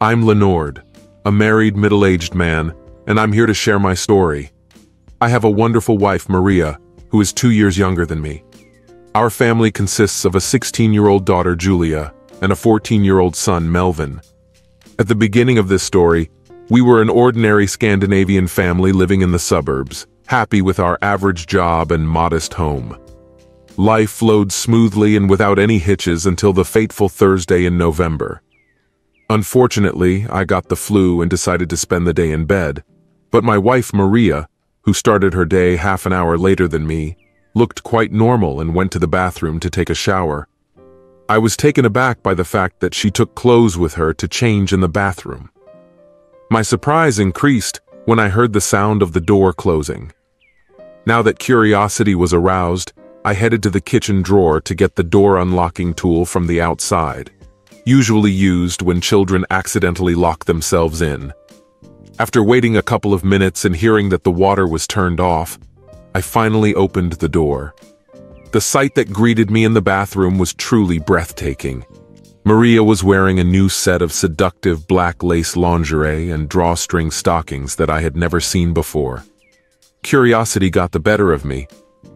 I'm Lenord, a married middle-aged man, and I'm here to share my story. I have a wonderful wife, Maria, who is two years younger than me. Our family consists of a 16-year-old daughter, Julia, and a 14-year-old son, Melvin. At the beginning of this story, we were an ordinary Scandinavian family living in the suburbs, happy with our average job and modest home. Life flowed smoothly and without any hitches until the fateful Thursday in November. Unfortunately, I got the flu and decided to spend the day in bed, but my wife Maria, who started her day half an hour later than me, looked quite normal and went to the bathroom to take a shower. I was taken aback by the fact that she took clothes with her to change in the bathroom. My surprise increased when I heard the sound of the door closing. Now that curiosity was aroused, I headed to the kitchen drawer to get the door unlocking tool from the outside usually used when children accidentally lock themselves in. After waiting a couple of minutes and hearing that the water was turned off, I finally opened the door. The sight that greeted me in the bathroom was truly breathtaking. Maria was wearing a new set of seductive black lace lingerie and drawstring stockings that I had never seen before. Curiosity got the better of me,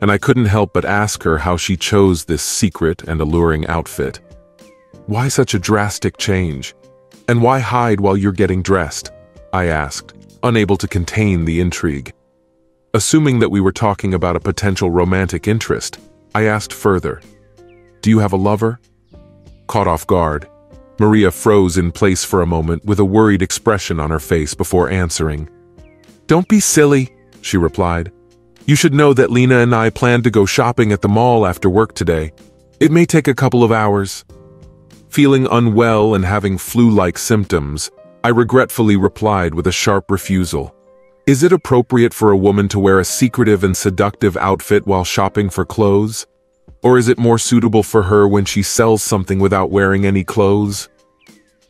and I couldn't help but ask her how she chose this secret and alluring outfit. Why such a drastic change? And why hide while you're getting dressed? I asked, unable to contain the intrigue. Assuming that we were talking about a potential romantic interest, I asked further, Do you have a lover? Caught off guard, Maria froze in place for a moment with a worried expression on her face before answering. Don't be silly, she replied. You should know that Lena and I plan to go shopping at the mall after work today. It may take a couple of hours. Feeling unwell and having flu-like symptoms, I regretfully replied with a sharp refusal. Is it appropriate for a woman to wear a secretive and seductive outfit while shopping for clothes? Or is it more suitable for her when she sells something without wearing any clothes?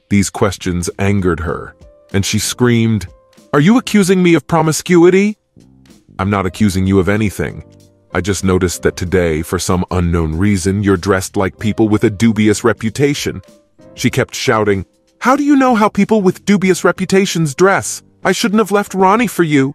These questions angered her, and she screamed, Are you accusing me of promiscuity? I'm not accusing you of anything. I just noticed that today, for some unknown reason, you're dressed like people with a dubious reputation. She kept shouting, How do you know how people with dubious reputations dress? I shouldn't have left Ronnie for you.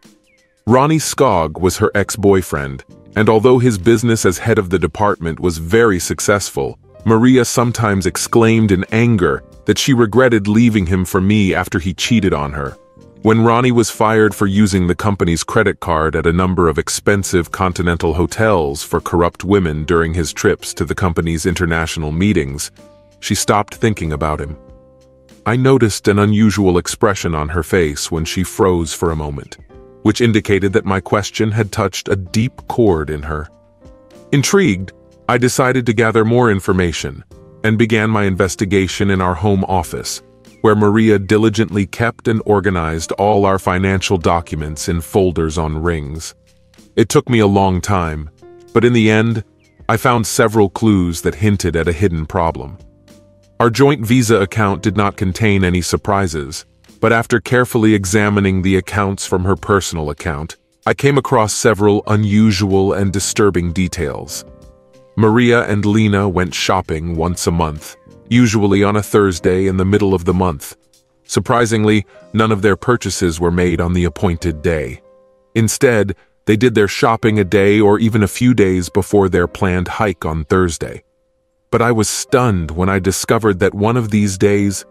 Ronnie Skog was her ex-boyfriend, and although his business as head of the department was very successful, Maria sometimes exclaimed in anger that she regretted leaving him for me after he cheated on her. When Ronnie was fired for using the company's credit card at a number of expensive continental hotels for corrupt women during his trips to the company's international meetings, she stopped thinking about him. I noticed an unusual expression on her face when she froze for a moment, which indicated that my question had touched a deep chord in her. Intrigued, I decided to gather more information and began my investigation in our home office, where Maria diligently kept and organized all our financial documents in folders on rings. It took me a long time, but in the end, I found several clues that hinted at a hidden problem. Our joint Visa account did not contain any surprises, but after carefully examining the accounts from her personal account, I came across several unusual and disturbing details. Maria and Lena went shopping once a month, usually on a Thursday in the middle of the month. Surprisingly, none of their purchases were made on the appointed day. Instead, they did their shopping a day or even a few days before their planned hike on Thursday. But I was stunned when I discovered that one of these days,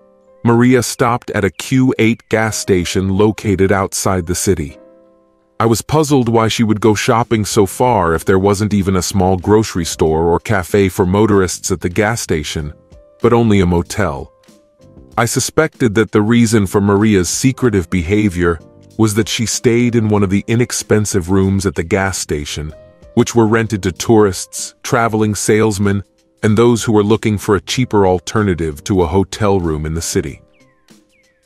Maria stopped at a Q8 gas station located outside the city. I was puzzled why she would go shopping so far if there wasn't even a small grocery store or cafe for motorists at the gas station but only a motel. I suspected that the reason for Maria's secretive behavior was that she stayed in one of the inexpensive rooms at the gas station, which were rented to tourists, traveling salesmen, and those who were looking for a cheaper alternative to a hotel room in the city.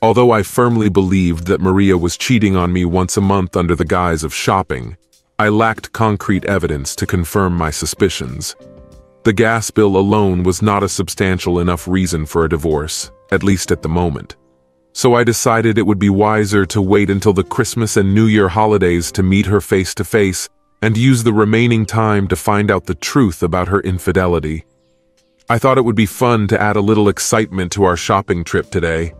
Although I firmly believed that Maria was cheating on me once a month under the guise of shopping, I lacked concrete evidence to confirm my suspicions. The gas bill alone was not a substantial enough reason for a divorce, at least at the moment. So I decided it would be wiser to wait until the Christmas and New Year holidays to meet her face to face and use the remaining time to find out the truth about her infidelity. I thought it would be fun to add a little excitement to our shopping trip today.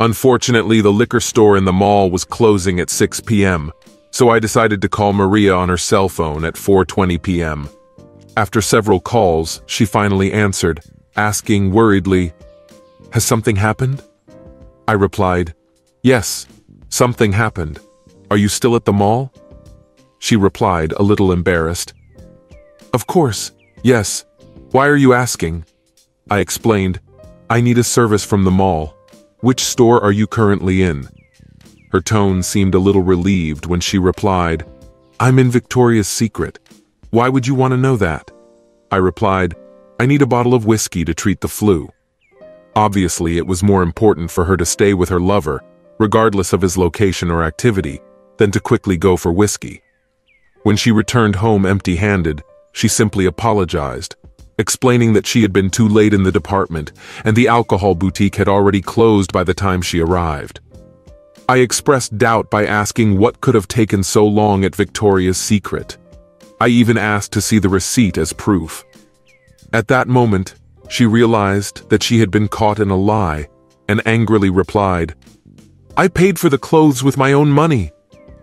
Unfortunately, the liquor store in the mall was closing at 6 p.m., so I decided to call Maria on her cell phone at 4.20 p.m. After several calls, she finally answered, asking worriedly, Has something happened? I replied, Yes, something happened. Are you still at the mall? She replied, a little embarrassed, Of course, yes. Why are you asking? I explained, I need a service from the mall. Which store are you currently in? Her tone seemed a little relieved when she replied, I'm in Victoria's Secret. Why would you want to know that? I replied, I need a bottle of whiskey to treat the flu. Obviously, it was more important for her to stay with her lover, regardless of his location or activity, than to quickly go for whiskey. When she returned home empty-handed, she simply apologized, explaining that she had been too late in the department and the alcohol boutique had already closed by the time she arrived. I expressed doubt by asking what could have taken so long at Victoria's Secret. I even asked to see the receipt as proof. At that moment, she realized that she had been caught in a lie and angrily replied, I paid for the clothes with my own money.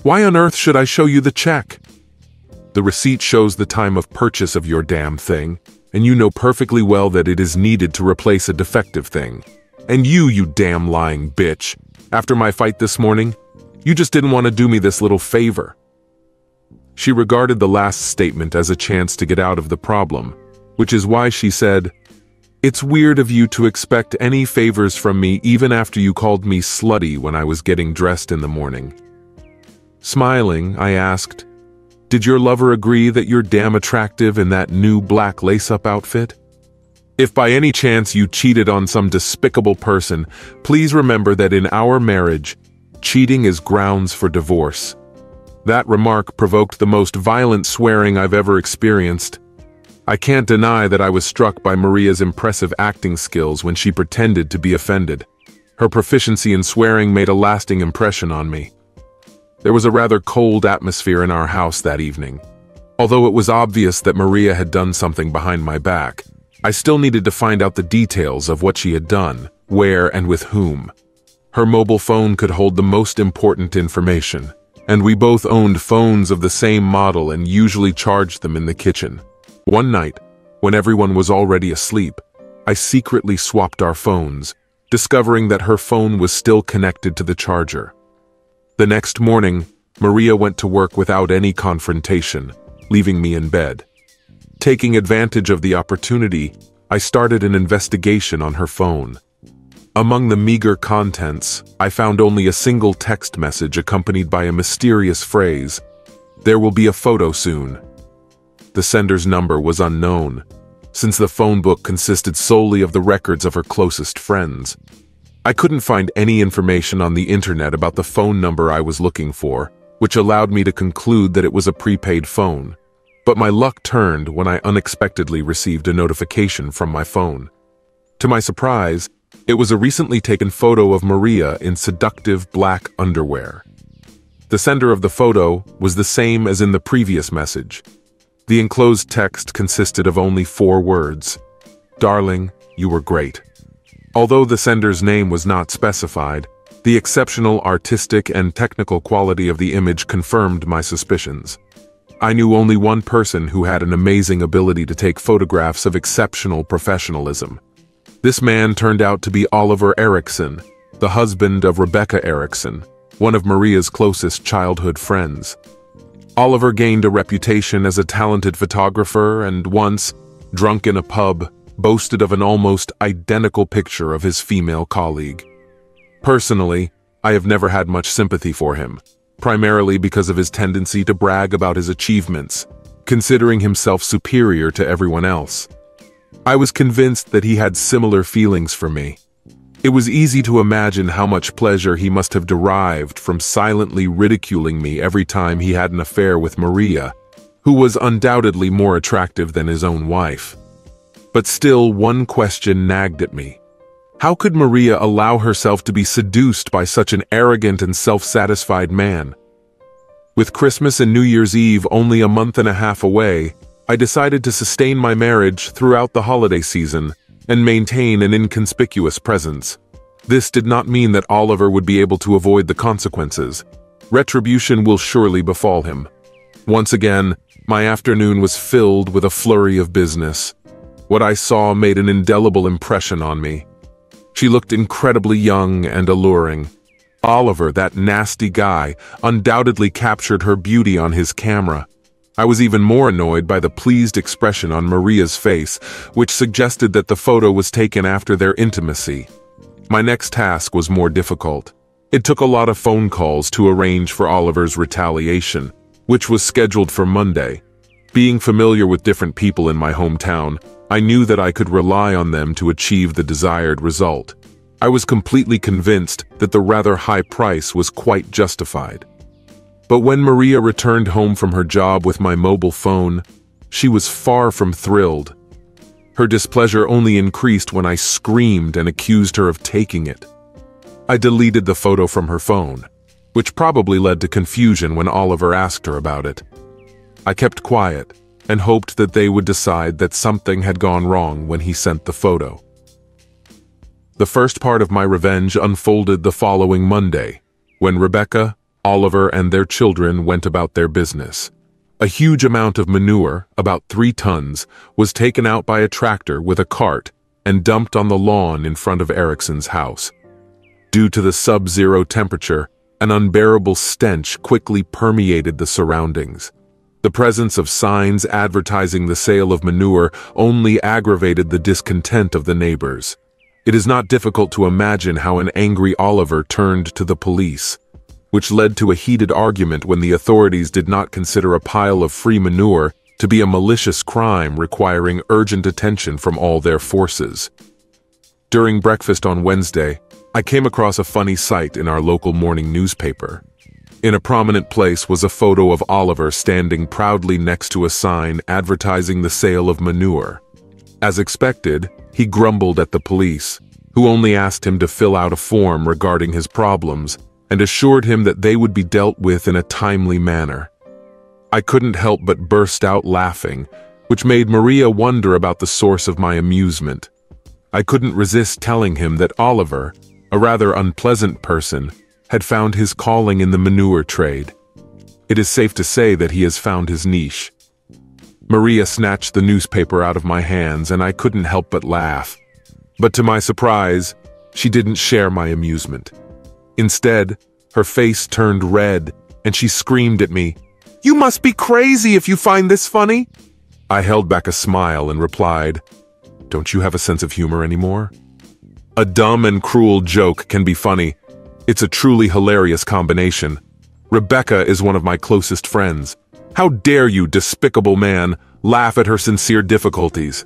Why on earth should I show you the check? The receipt shows the time of purchase of your damn thing, and you know perfectly well that it is needed to replace a defective thing. And you, you damn lying bitch, after my fight this morning, you just didn't want to do me this little favor. She regarded the last statement as a chance to get out of the problem, which is why she said, It's weird of you to expect any favors from me even after you called me slutty when I was getting dressed in the morning. Smiling, I asked, did your lover agree that you're damn attractive in that new black lace-up outfit? If by any chance you cheated on some despicable person, please remember that in our marriage, cheating is grounds for divorce. That remark provoked the most violent swearing I've ever experienced. I can't deny that I was struck by Maria's impressive acting skills when she pretended to be offended. Her proficiency in swearing made a lasting impression on me. There was a rather cold atmosphere in our house that evening. Although it was obvious that Maria had done something behind my back, I still needed to find out the details of what she had done, where and with whom. Her mobile phone could hold the most important information, and we both owned phones of the same model and usually charged them in the kitchen. One night, when everyone was already asleep, I secretly swapped our phones, discovering that her phone was still connected to the charger. The next morning, Maria went to work without any confrontation, leaving me in bed. Taking advantage of the opportunity, I started an investigation on her phone. Among the meager contents, I found only a single text message accompanied by a mysterious phrase, There will be a photo soon. The sender's number was unknown, since the phone book consisted solely of the records of her closest friends. I couldn't find any information on the internet about the phone number I was looking for, which allowed me to conclude that it was a prepaid phone. But my luck turned when I unexpectedly received a notification from my phone. To my surprise, it was a recently taken photo of Maria in seductive black underwear. The sender of the photo was the same as in the previous message. The enclosed text consisted of only four words. Darling, you were great. Although the sender's name was not specified, the exceptional artistic and technical quality of the image confirmed my suspicions. I knew only one person who had an amazing ability to take photographs of exceptional professionalism. This man turned out to be Oliver Erickson, the husband of Rebecca Erickson, one of Maria's closest childhood friends. Oliver gained a reputation as a talented photographer and once, drunk in a pub, boasted of an almost identical picture of his female colleague. Personally, I have never had much sympathy for him, primarily because of his tendency to brag about his achievements, considering himself superior to everyone else. I was convinced that he had similar feelings for me. It was easy to imagine how much pleasure he must have derived from silently ridiculing me every time he had an affair with Maria, who was undoubtedly more attractive than his own wife. But still, one question nagged at me. How could Maria allow herself to be seduced by such an arrogant and self-satisfied man? With Christmas and New Year's Eve only a month and a half away, I decided to sustain my marriage throughout the holiday season and maintain an inconspicuous presence. This did not mean that Oliver would be able to avoid the consequences. Retribution will surely befall him. Once again, my afternoon was filled with a flurry of business. What I saw made an indelible impression on me. She looked incredibly young and alluring. Oliver, that nasty guy, undoubtedly captured her beauty on his camera. I was even more annoyed by the pleased expression on Maria's face, which suggested that the photo was taken after their intimacy. My next task was more difficult. It took a lot of phone calls to arrange for Oliver's retaliation, which was scheduled for Monday. Being familiar with different people in my hometown, I knew that I could rely on them to achieve the desired result. I was completely convinced that the rather high price was quite justified. But when Maria returned home from her job with my mobile phone, she was far from thrilled. Her displeasure only increased when I screamed and accused her of taking it. I deleted the photo from her phone, which probably led to confusion when Oliver asked her about it. I kept quiet and hoped that they would decide that something had gone wrong when he sent the photo. The first part of my revenge unfolded the following Monday, when Rebecca, Oliver, and their children went about their business. A huge amount of manure, about three tons, was taken out by a tractor with a cart and dumped on the lawn in front of Erickson's house. Due to the sub-zero temperature, an unbearable stench quickly permeated the surroundings. The presence of signs advertising the sale of manure only aggravated the discontent of the neighbors. It is not difficult to imagine how an angry Oliver turned to the police which led to a heated argument when the authorities did not consider a pile of free manure to be a malicious crime requiring urgent attention from all their forces. During breakfast on Wednesday, I came across a funny sight in our local morning newspaper. In a prominent place was a photo of Oliver standing proudly next to a sign advertising the sale of manure. As expected, he grumbled at the police, who only asked him to fill out a form regarding his problems and assured him that they would be dealt with in a timely manner. I couldn't help but burst out laughing, which made Maria wonder about the source of my amusement. I couldn't resist telling him that Oliver, a rather unpleasant person, had found his calling in the manure trade. It is safe to say that he has found his niche. Maria snatched the newspaper out of my hands and I couldn't help but laugh. But to my surprise, she didn't share my amusement. Instead, her face turned red, and she screamed at me, You must be crazy if you find this funny! I held back a smile and replied, Don't you have a sense of humor anymore? A dumb and cruel joke can be funny. It's a truly hilarious combination. Rebecca is one of my closest friends. How dare you, despicable man, laugh at her sincere difficulties?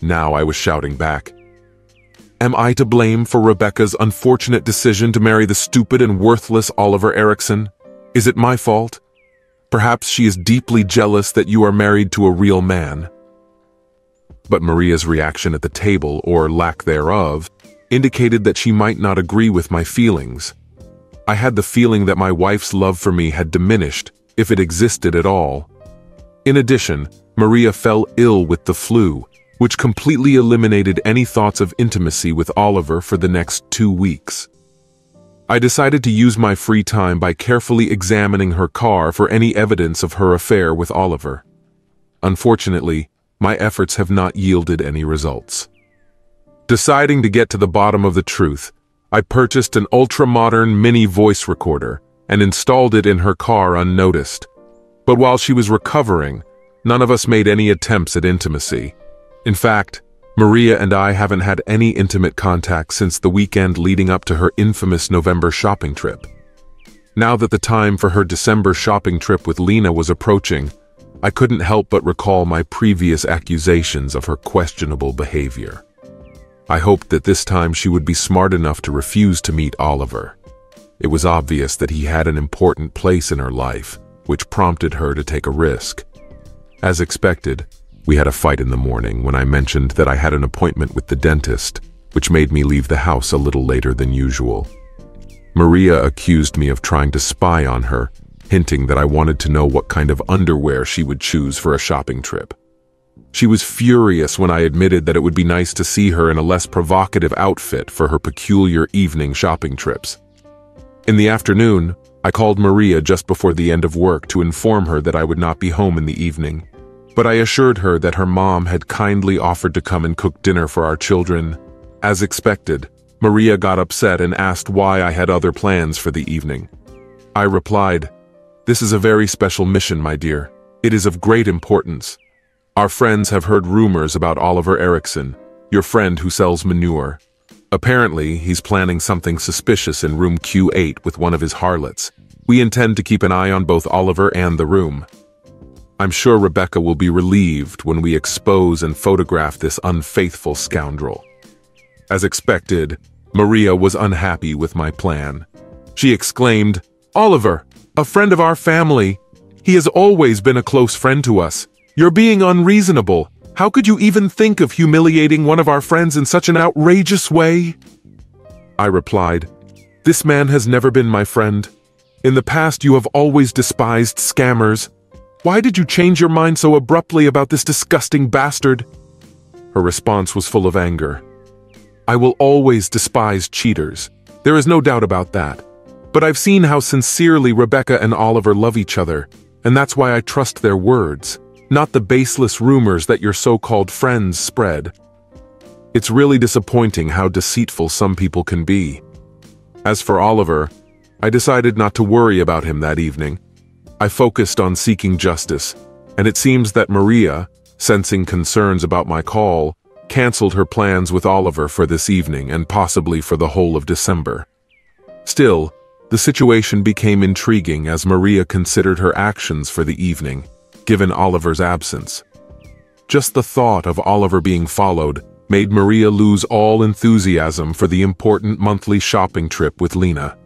Now I was shouting back. Am I to blame for Rebecca's unfortunate decision to marry the stupid and worthless Oliver Erickson? Is it my fault? Perhaps she is deeply jealous that you are married to a real man. But Maria's reaction at the table, or lack thereof, indicated that she might not agree with my feelings. I had the feeling that my wife's love for me had diminished, if it existed at all. In addition, Maria fell ill with the flu, which completely eliminated any thoughts of intimacy with Oliver for the next two weeks. I decided to use my free time by carefully examining her car for any evidence of her affair with Oliver. Unfortunately, my efforts have not yielded any results. Deciding to get to the bottom of the truth, I purchased an ultra-modern mini voice recorder and installed it in her car unnoticed. But while she was recovering, none of us made any attempts at intimacy. In fact, Maria and I haven't had any intimate contact since the weekend leading up to her infamous November shopping trip. Now that the time for her December shopping trip with Lena was approaching, I couldn't help but recall my previous accusations of her questionable behavior. I hoped that this time she would be smart enough to refuse to meet Oliver. It was obvious that he had an important place in her life, which prompted her to take a risk. As expected, we had a fight in the morning when I mentioned that I had an appointment with the dentist, which made me leave the house a little later than usual. Maria accused me of trying to spy on her, hinting that I wanted to know what kind of underwear she would choose for a shopping trip. She was furious when I admitted that it would be nice to see her in a less provocative outfit for her peculiar evening shopping trips. In the afternoon, I called Maria just before the end of work to inform her that I would not be home in the evening. But I assured her that her mom had kindly offered to come and cook dinner for our children. As expected, Maria got upset and asked why I had other plans for the evening. I replied, This is a very special mission, my dear. It is of great importance. Our friends have heard rumors about Oliver Erickson, your friend who sells manure. Apparently, he's planning something suspicious in room Q8 with one of his harlots. We intend to keep an eye on both Oliver and the room. I'm sure Rebecca will be relieved when we expose and photograph this unfaithful scoundrel. As expected, Maria was unhappy with my plan. She exclaimed, Oliver, a friend of our family. He has always been a close friend to us. You're being unreasonable. How could you even think of humiliating one of our friends in such an outrageous way? I replied, This man has never been my friend. In the past you have always despised scammers. Why did you change your mind so abruptly about this disgusting bastard? Her response was full of anger. I will always despise cheaters. There is no doubt about that. But I've seen how sincerely Rebecca and Oliver love each other, and that's why I trust their words not the baseless rumors that your so-called friends spread. It's really disappointing how deceitful some people can be. As for Oliver, I decided not to worry about him that evening. I focused on seeking justice, and it seems that Maria, sensing concerns about my call, cancelled her plans with Oliver for this evening and possibly for the whole of December. Still, the situation became intriguing as Maria considered her actions for the evening given Oliver's absence. Just the thought of Oliver being followed made Maria lose all enthusiasm for the important monthly shopping trip with Lena.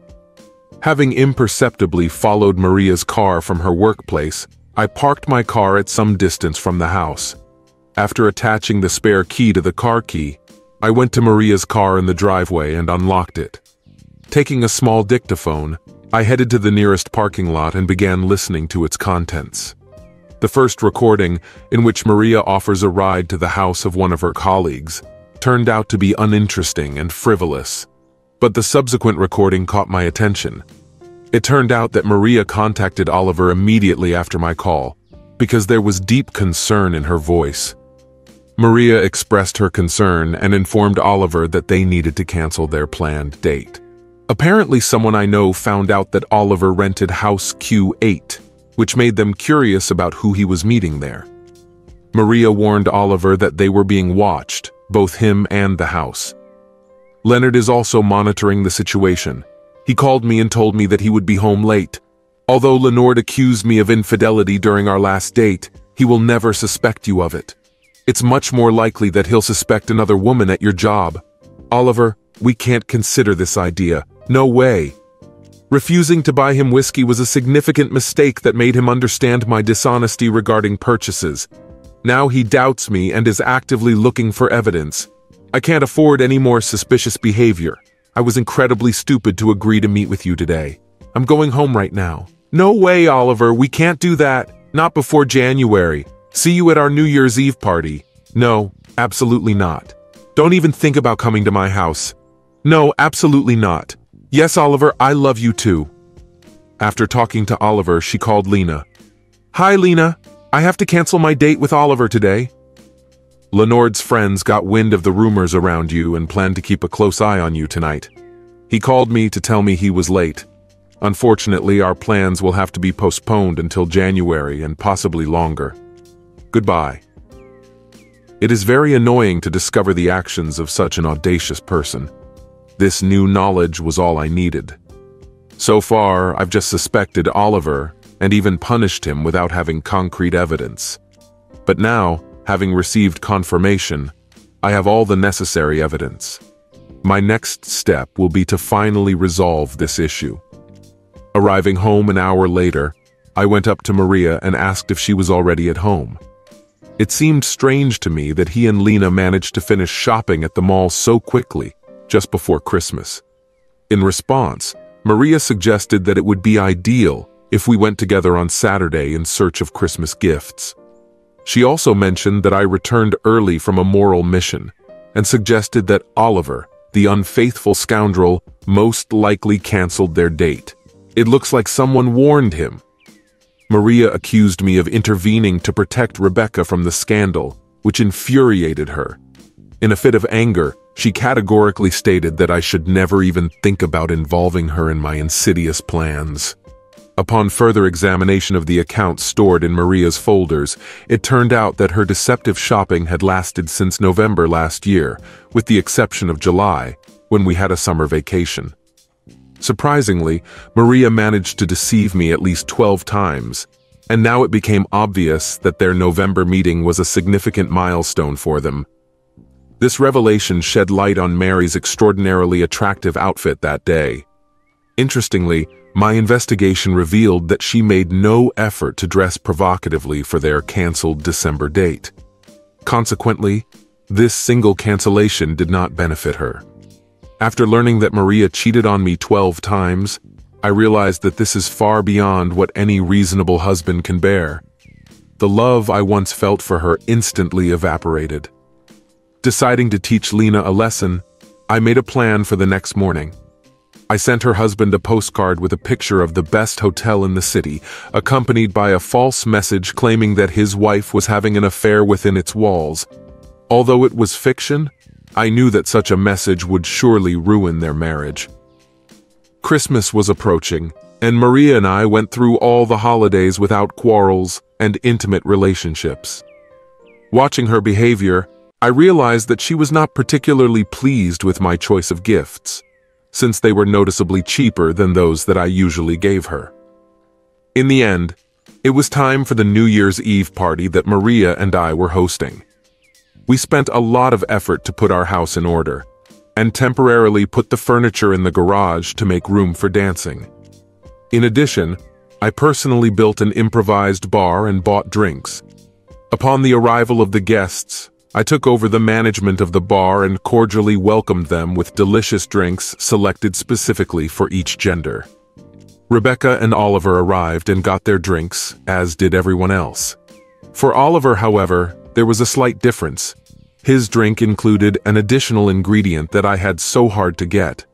Having imperceptibly followed Maria's car from her workplace, I parked my car at some distance from the house. After attaching the spare key to the car key, I went to Maria's car in the driveway and unlocked it. Taking a small dictaphone, I headed to the nearest parking lot and began listening to its contents. The first recording, in which Maria offers a ride to the house of one of her colleagues, turned out to be uninteresting and frivolous. But the subsequent recording caught my attention. It turned out that Maria contacted Oliver immediately after my call, because there was deep concern in her voice. Maria expressed her concern and informed Oliver that they needed to cancel their planned date. Apparently someone I know found out that Oliver rented House Q8, which made them curious about who he was meeting there. Maria warned Oliver that they were being watched, both him and the house. Leonard is also monitoring the situation. He called me and told me that he would be home late. Although Lenord accused me of infidelity during our last date, he will never suspect you of it. It's much more likely that he'll suspect another woman at your job. Oliver, we can't consider this idea. No way. Refusing to buy him whiskey was a significant mistake that made him understand my dishonesty regarding purchases. Now he doubts me and is actively looking for evidence. I can't afford any more suspicious behavior. I was incredibly stupid to agree to meet with you today. I'm going home right now. No way, Oliver, we can't do that. Not before January. See you at our New Year's Eve party. No, absolutely not. Don't even think about coming to my house. No, absolutely not. Yes, Oliver, I love you too. After talking to Oliver, she called Lena. Hi, Lena. I have to cancel my date with Oliver today. Lenord's friends got wind of the rumors around you and planned to keep a close eye on you tonight. He called me to tell me he was late. Unfortunately, our plans will have to be postponed until January and possibly longer. Goodbye. It is very annoying to discover the actions of such an audacious person. This new knowledge was all I needed. So far, I've just suspected Oliver and even punished him without having concrete evidence. But now, having received confirmation, I have all the necessary evidence. My next step will be to finally resolve this issue. Arriving home an hour later, I went up to Maria and asked if she was already at home. It seemed strange to me that he and Lena managed to finish shopping at the mall so quickly, just before Christmas. In response, Maria suggested that it would be ideal if we went together on Saturday in search of Christmas gifts. She also mentioned that I returned early from a moral mission and suggested that Oliver, the unfaithful scoundrel, most likely cancelled their date. It looks like someone warned him. Maria accused me of intervening to protect Rebecca from the scandal, which infuriated her. In a fit of anger, she categorically stated that I should never even think about involving her in my insidious plans. Upon further examination of the accounts stored in Maria's folders, it turned out that her deceptive shopping had lasted since November last year, with the exception of July, when we had a summer vacation. Surprisingly, Maria managed to deceive me at least 12 times, and now it became obvious that their November meeting was a significant milestone for them. This revelation shed light on Mary's extraordinarily attractive outfit that day. Interestingly, my investigation revealed that she made no effort to dress provocatively for their cancelled December date. Consequently, this single cancellation did not benefit her. After learning that Maria cheated on me 12 times, I realized that this is far beyond what any reasonable husband can bear. The love I once felt for her instantly evaporated. Deciding to teach Lena a lesson, I made a plan for the next morning. I sent her husband a postcard with a picture of the best hotel in the city, accompanied by a false message claiming that his wife was having an affair within its walls. Although it was fiction, I knew that such a message would surely ruin their marriage. Christmas was approaching, and Maria and I went through all the holidays without quarrels and intimate relationships. Watching her behavior, I realized that she was not particularly pleased with my choice of gifts since they were noticeably cheaper than those that I usually gave her. In the end, it was time for the New Year's Eve party that Maria and I were hosting. We spent a lot of effort to put our house in order, and temporarily put the furniture in the garage to make room for dancing. In addition, I personally built an improvised bar and bought drinks. Upon the arrival of the guests, I took over the management of the bar and cordially welcomed them with delicious drinks selected specifically for each gender. Rebecca and Oliver arrived and got their drinks, as did everyone else. For Oliver, however, there was a slight difference. His drink included an additional ingredient that I had so hard to get.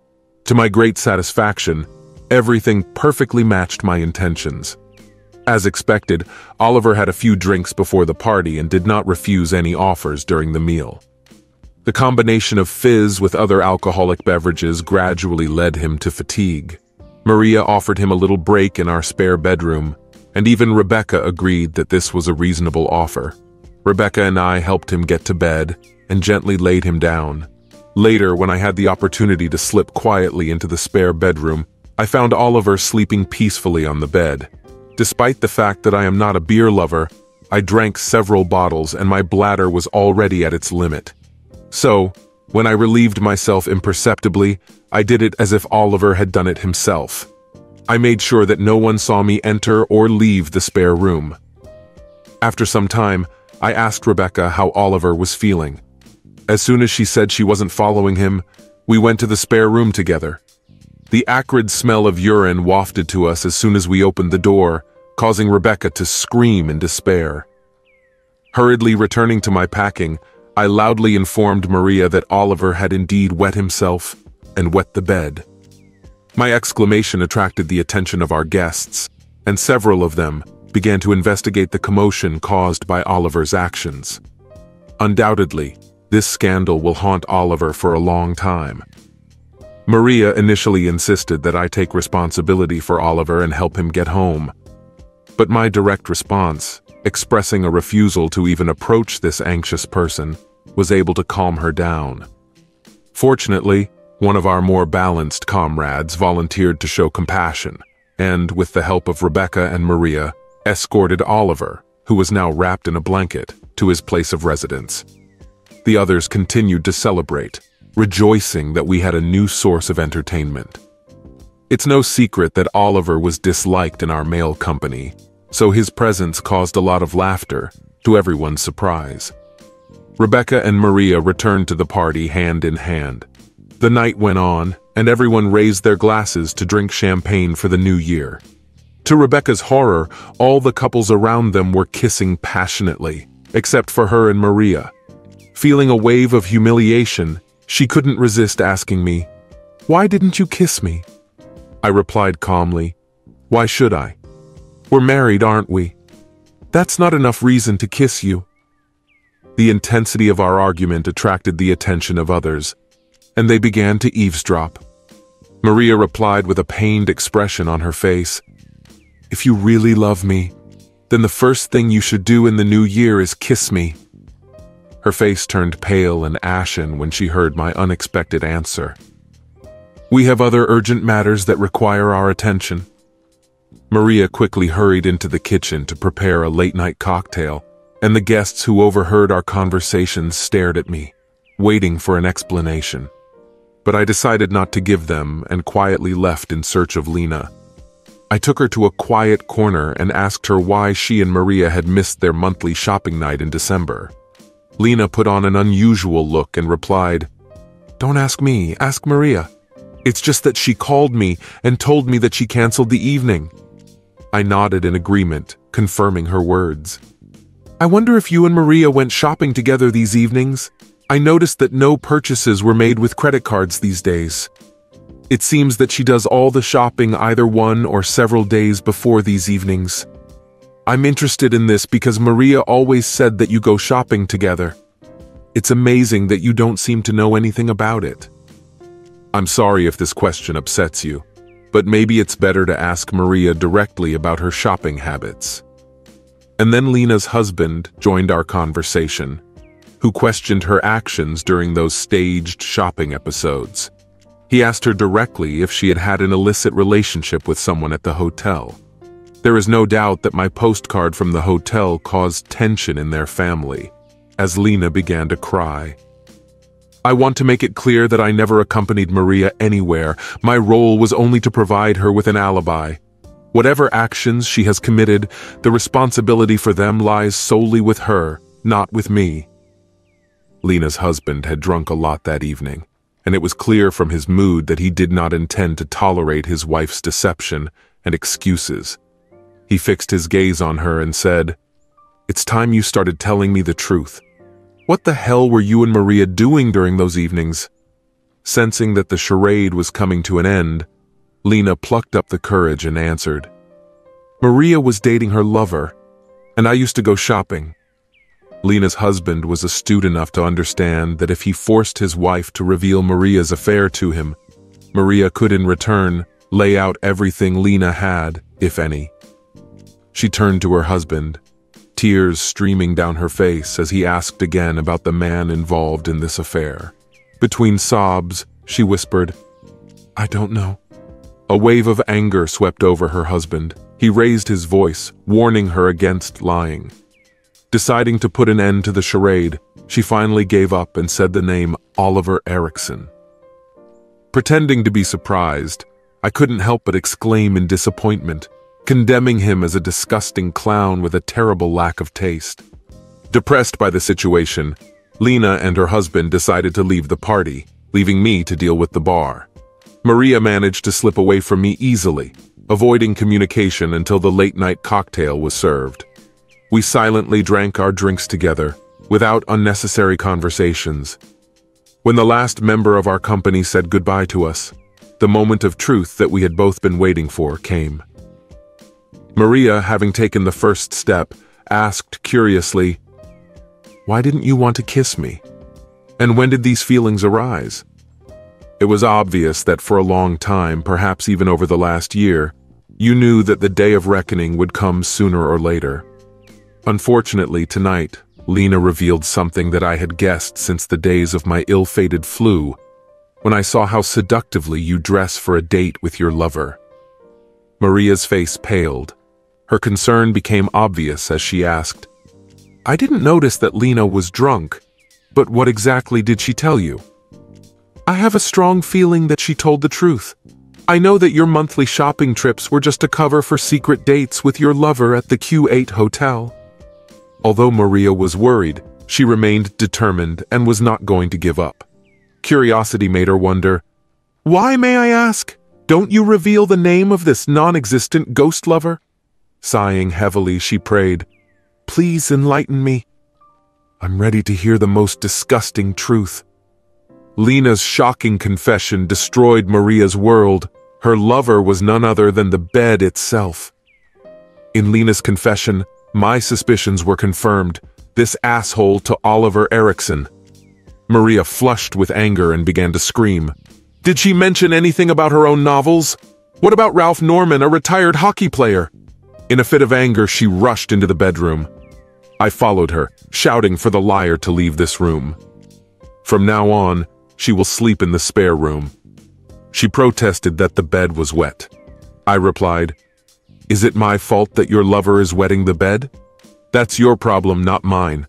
To my great satisfaction, everything perfectly matched my intentions. As expected, Oliver had a few drinks before the party and did not refuse any offers during the meal. The combination of fizz with other alcoholic beverages gradually led him to fatigue. Maria offered him a little break in our spare bedroom, and even Rebecca agreed that this was a reasonable offer. Rebecca and I helped him get to bed and gently laid him down. Later, when I had the opportunity to slip quietly into the spare bedroom, I found Oliver sleeping peacefully on the bed. Despite the fact that I am not a beer lover, I drank several bottles and my bladder was already at its limit. So, when I relieved myself imperceptibly, I did it as if Oliver had done it himself. I made sure that no one saw me enter or leave the spare room. After some time, I asked Rebecca how Oliver was feeling. As soon as she said she wasn't following him, we went to the spare room together. The acrid smell of urine wafted to us as soon as we opened the door, causing Rebecca to scream in despair. Hurriedly returning to my packing, I loudly informed Maria that Oliver had indeed wet himself and wet the bed. My exclamation attracted the attention of our guests, and several of them began to investigate the commotion caused by Oliver's actions. Undoubtedly, this scandal will haunt Oliver for a long time. Maria initially insisted that I take responsibility for Oliver and help him get home. But my direct response, expressing a refusal to even approach this anxious person, was able to calm her down. Fortunately, one of our more balanced comrades volunteered to show compassion, and, with the help of Rebecca and Maria, escorted Oliver, who was now wrapped in a blanket, to his place of residence. The others continued to celebrate, rejoicing that we had a new source of entertainment. It's no secret that Oliver was disliked in our male company, so his presence caused a lot of laughter, to everyone's surprise. Rebecca and Maria returned to the party hand in hand. The night went on, and everyone raised their glasses to drink champagne for the new year. To Rebecca's horror, all the couples around them were kissing passionately. except for her and Maria. Feeling a wave of humiliation, she couldn't resist asking me, Why didn't you kiss me? I replied calmly, Why should I? We're married, aren't we? That's not enough reason to kiss you. The intensity of our argument attracted the attention of others, and they began to eavesdrop. Maria replied with a pained expression on her face. If you really love me, then the first thing you should do in the new year is kiss me. Her face turned pale and ashen when she heard my unexpected answer. We have other urgent matters that require our attention. Maria quickly hurried into the kitchen to prepare a late-night cocktail, and the guests who overheard our conversations stared at me, waiting for an explanation. But I decided not to give them and quietly left in search of Lena. I took her to a quiet corner and asked her why she and Maria had missed their monthly shopping night in December. Lena put on an unusual look and replied, Don't ask me, ask Maria. It's just that she called me and told me that she canceled the evening. I nodded in agreement, confirming her words. I wonder if you and Maria went shopping together these evenings? I noticed that no purchases were made with credit cards these days. It seems that she does all the shopping either one or several days before these evenings. I'm interested in this because Maria always said that you go shopping together. It's amazing that you don't seem to know anything about it. I'm sorry if this question upsets you but maybe it's better to ask Maria directly about her shopping habits. And then Lena's husband joined our conversation, who questioned her actions during those staged shopping episodes. He asked her directly if she had had an illicit relationship with someone at the hotel. There is no doubt that my postcard from the hotel caused tension in their family, as Lena began to cry. I want to make it clear that I never accompanied Maria anywhere. My role was only to provide her with an alibi. Whatever actions she has committed, the responsibility for them lies solely with her, not with me. Lena's husband had drunk a lot that evening, and it was clear from his mood that he did not intend to tolerate his wife's deception and excuses. He fixed his gaze on her and said, It's time you started telling me the truth. What the hell were you and Maria doing during those evenings? Sensing that the charade was coming to an end, Lena plucked up the courage and answered. Maria was dating her lover, and I used to go shopping. Lena's husband was astute enough to understand that if he forced his wife to reveal Maria's affair to him, Maria could in return lay out everything Lena had, if any. She turned to her husband tears streaming down her face as he asked again about the man involved in this affair. Between sobs, she whispered, I don't know. A wave of anger swept over her husband. He raised his voice, warning her against lying. Deciding to put an end to the charade, she finally gave up and said the name Oliver Erickson. Pretending to be surprised, I couldn't help but exclaim in disappointment condemning him as a disgusting clown with a terrible lack of taste. Depressed by the situation, Lena and her husband decided to leave the party, leaving me to deal with the bar. Maria managed to slip away from me easily, avoiding communication until the late-night cocktail was served. We silently drank our drinks together, without unnecessary conversations. When the last member of our company said goodbye to us, the moment of truth that we had both been waiting for came. Maria, having taken the first step, asked curiously, Why didn't you want to kiss me? And when did these feelings arise? It was obvious that for a long time, perhaps even over the last year, you knew that the day of reckoning would come sooner or later. Unfortunately, tonight, Lena revealed something that I had guessed since the days of my ill-fated flu, when I saw how seductively you dress for a date with your lover. Maria's face paled, her concern became obvious as she asked, I didn't notice that Lena was drunk, but what exactly did she tell you? I have a strong feeling that she told the truth. I know that your monthly shopping trips were just a cover for secret dates with your lover at the Q8 hotel. Although Maria was worried, she remained determined and was not going to give up. Curiosity made her wonder, Why, may I ask? Don't you reveal the name of this non-existent ghost lover? Sighing heavily, she prayed, Please enlighten me. I'm ready to hear the most disgusting truth. Lena's shocking confession destroyed Maria's world. Her lover was none other than the bed itself. In Lena's confession, my suspicions were confirmed. This asshole to Oliver Erickson. Maria flushed with anger and began to scream. Did she mention anything about her own novels? What about Ralph Norman, a retired hockey player? In a fit of anger, she rushed into the bedroom. I followed her, shouting for the liar to leave this room. From now on, she will sleep in the spare room. She protested that the bed was wet. I replied, Is it my fault that your lover is wetting the bed? That's your problem, not mine.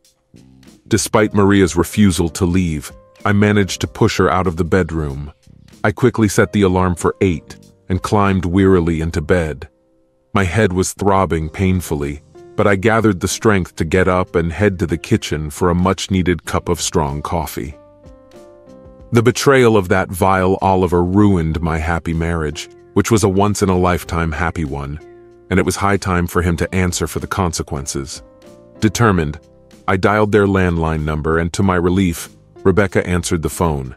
Despite Maria's refusal to leave, I managed to push her out of the bedroom. I quickly set the alarm for 8 and climbed wearily into bed. My head was throbbing painfully, but I gathered the strength to get up and head to the kitchen for a much-needed cup of strong coffee. The betrayal of that vile Oliver ruined my happy marriage, which was a once-in-a-lifetime happy one, and it was high time for him to answer for the consequences. Determined, I dialed their landline number and to my relief, Rebecca answered the phone.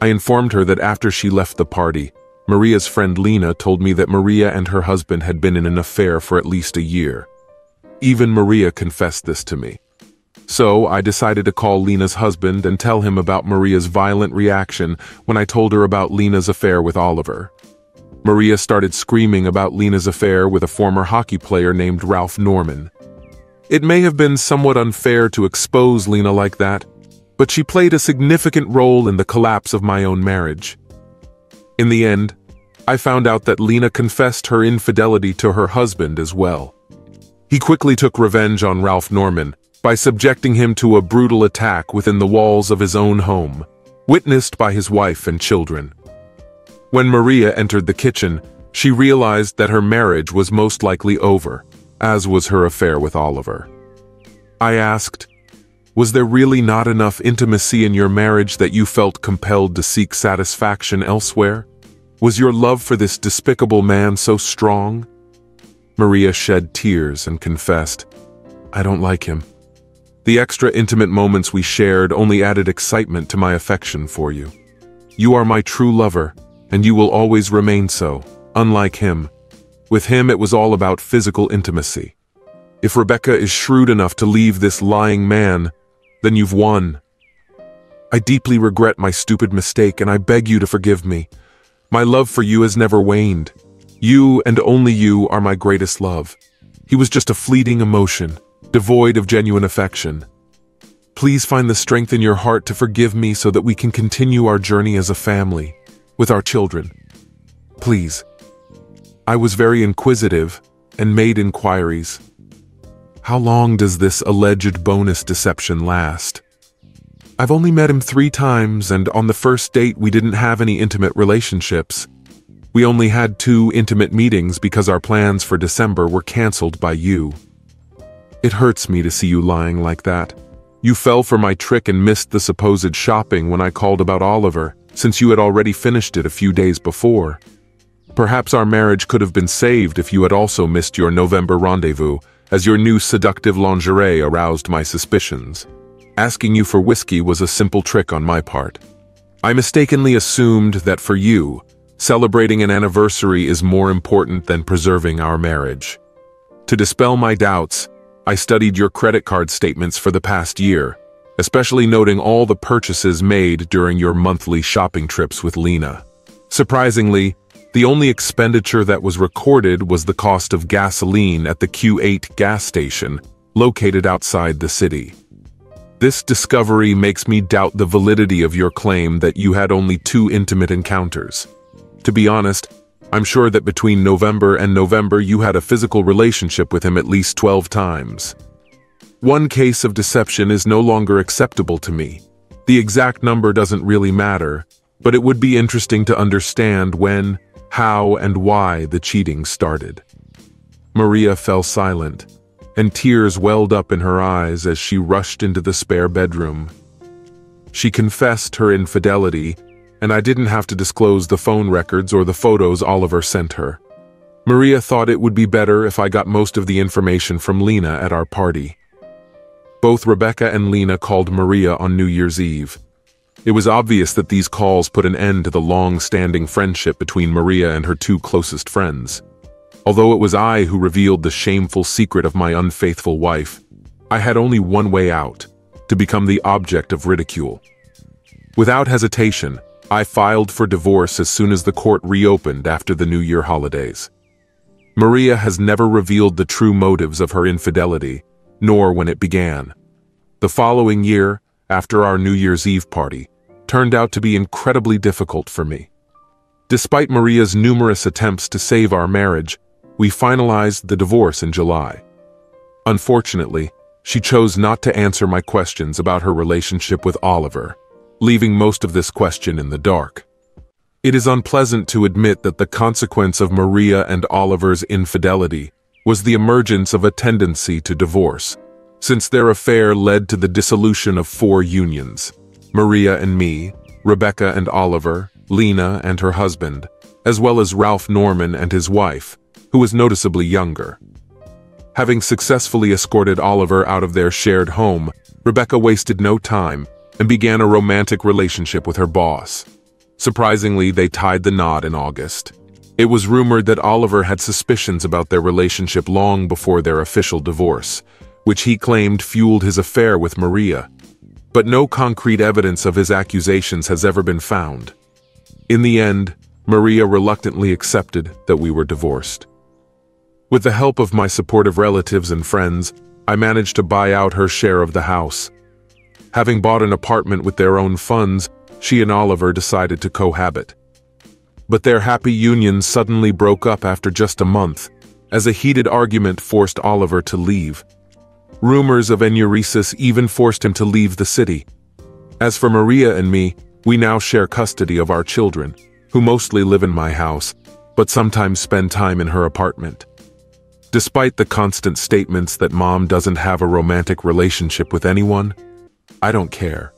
I informed her that after she left the party, Maria's friend Lena told me that Maria and her husband had been in an affair for at least a year. Even Maria confessed this to me. So I decided to call Lena's husband and tell him about Maria's violent reaction when I told her about Lena's affair with Oliver. Maria started screaming about Lena's affair with a former hockey player named Ralph Norman. It may have been somewhat unfair to expose Lena like that, but she played a significant role in the collapse of my own marriage. In the end, I found out that Lena confessed her infidelity to her husband as well. He quickly took revenge on Ralph Norman by subjecting him to a brutal attack within the walls of his own home, witnessed by his wife and children. When Maria entered the kitchen, she realized that her marriage was most likely over, as was her affair with Oliver. I asked, was there really not enough intimacy in your marriage that you felt compelled to seek satisfaction elsewhere? Was your love for this despicable man so strong? Maria shed tears and confessed, I don't like him. The extra intimate moments we shared only added excitement to my affection for you. You are my true lover, and you will always remain so, unlike him. With him it was all about physical intimacy. If Rebecca is shrewd enough to leave this lying man, then you've won. I deeply regret my stupid mistake and I beg you to forgive me. My love for you has never waned. You and only you are my greatest love. He was just a fleeting emotion, devoid of genuine affection. Please find the strength in your heart to forgive me so that we can continue our journey as a family, with our children. Please. I was very inquisitive and made inquiries. How long does this alleged bonus deception last? I've only met him three times and on the first date we didn't have any intimate relationships. We only had two intimate meetings because our plans for December were cancelled by you. It hurts me to see you lying like that. You fell for my trick and missed the supposed shopping when I called about Oliver, since you had already finished it a few days before. Perhaps our marriage could have been saved if you had also missed your November rendezvous, as your new seductive lingerie aroused my suspicions. Asking you for whiskey was a simple trick on my part. I mistakenly assumed that for you, Celebrating an anniversary is more important than preserving our marriage. To dispel my doubts, I studied your credit card statements for the past year, especially noting all the purchases made during your monthly shopping trips with Lena. Surprisingly, the only expenditure that was recorded was the cost of gasoline at the Q8 gas station, located outside the city. This discovery makes me doubt the validity of your claim that you had only two intimate encounters. To be honest, I'm sure that between November and November you had a physical relationship with him at least 12 times. One case of deception is no longer acceptable to me. The exact number doesn't really matter, but it would be interesting to understand when, how, and why the cheating started. Maria fell silent, and tears welled up in her eyes as she rushed into the spare bedroom. She confessed her infidelity and I didn't have to disclose the phone records or the photos Oliver sent her. Maria thought it would be better if I got most of the information from Lena at our party. Both Rebecca and Lena called Maria on New Year's Eve. It was obvious that these calls put an end to the long-standing friendship between Maria and her two closest friends. Although it was I who revealed the shameful secret of my unfaithful wife, I had only one way out, to become the object of ridicule. Without hesitation, I filed for divorce as soon as the court reopened after the New Year holidays. Maria has never revealed the true motives of her infidelity, nor when it began. The following year, after our New Year's Eve party, turned out to be incredibly difficult for me. Despite Maria's numerous attempts to save our marriage, we finalized the divorce in July. Unfortunately, she chose not to answer my questions about her relationship with Oliver, leaving most of this question in the dark. It is unpleasant to admit that the consequence of Maria and Oliver's infidelity was the emergence of a tendency to divorce, since their affair led to the dissolution of four unions, Maria and me, Rebecca and Oliver, Lena and her husband, as well as Ralph Norman and his wife, who was noticeably younger. Having successfully escorted Oliver out of their shared home, Rebecca wasted no time and began a romantic relationship with her boss. Surprisingly, they tied the knot in August. It was rumored that Oliver had suspicions about their relationship long before their official divorce, which he claimed fueled his affair with Maria. But no concrete evidence of his accusations has ever been found. In the end, Maria reluctantly accepted that we were divorced. With the help of my supportive relatives and friends, I managed to buy out her share of the house. Having bought an apartment with their own funds, she and Oliver decided to cohabit. But their happy union suddenly broke up after just a month, as a heated argument forced Oliver to leave. Rumors of enuresis even forced him to leave the city. As for Maria and me, we now share custody of our children, who mostly live in my house, but sometimes spend time in her apartment. Despite the constant statements that mom doesn't have a romantic relationship with anyone, I don't care.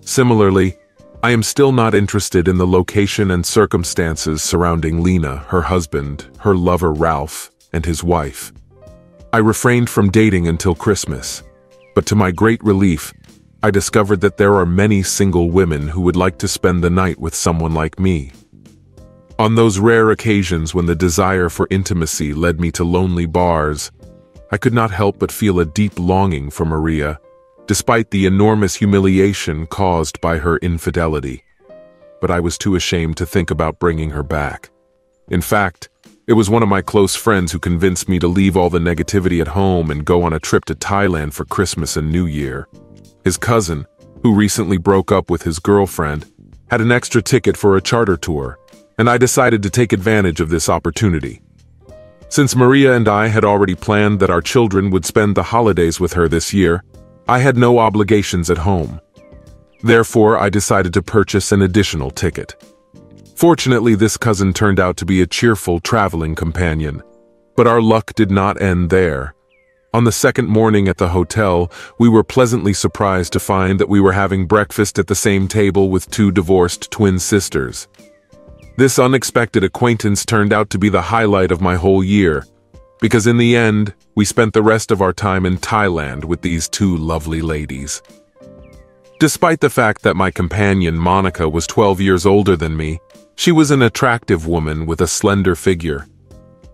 Similarly, I am still not interested in the location and circumstances surrounding Lena, her husband, her lover Ralph, and his wife. I refrained from dating until Christmas, but to my great relief, I discovered that there are many single women who would like to spend the night with someone like me. On those rare occasions when the desire for intimacy led me to lonely bars, I could not help but feel a deep longing for Maria, despite the enormous humiliation caused by her infidelity. But I was too ashamed to think about bringing her back. In fact, it was one of my close friends who convinced me to leave all the negativity at home and go on a trip to Thailand for Christmas and New Year. His cousin, who recently broke up with his girlfriend, had an extra ticket for a charter tour, and I decided to take advantage of this opportunity. Since Maria and I had already planned that our children would spend the holidays with her this year, I had no obligations at home. Therefore, I decided to purchase an additional ticket. Fortunately, this cousin turned out to be a cheerful traveling companion. But our luck did not end there. On the second morning at the hotel, we were pleasantly surprised to find that we were having breakfast at the same table with two divorced twin sisters. This unexpected acquaintance turned out to be the highlight of my whole year, because in the end, we spent the rest of our time in Thailand with these two lovely ladies. Despite the fact that my companion Monica was 12 years older than me, she was an attractive woman with a slender figure.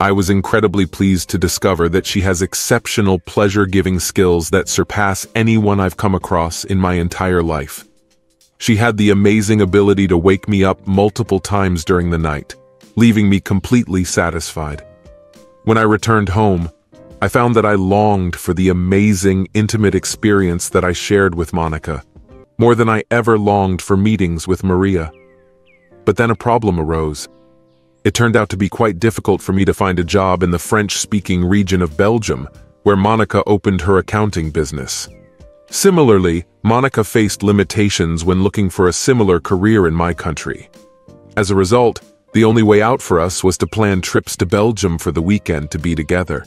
I was incredibly pleased to discover that she has exceptional pleasure-giving skills that surpass anyone I've come across in my entire life. She had the amazing ability to wake me up multiple times during the night, leaving me completely satisfied. When I returned home, I found that I longed for the amazing, intimate experience that I shared with Monica, more than I ever longed for meetings with Maria. But then a problem arose. It turned out to be quite difficult for me to find a job in the French-speaking region of Belgium, where Monica opened her accounting business. Similarly, Monica faced limitations when looking for a similar career in my country. As a result, the only way out for us was to plan trips to Belgium for the weekend to be together.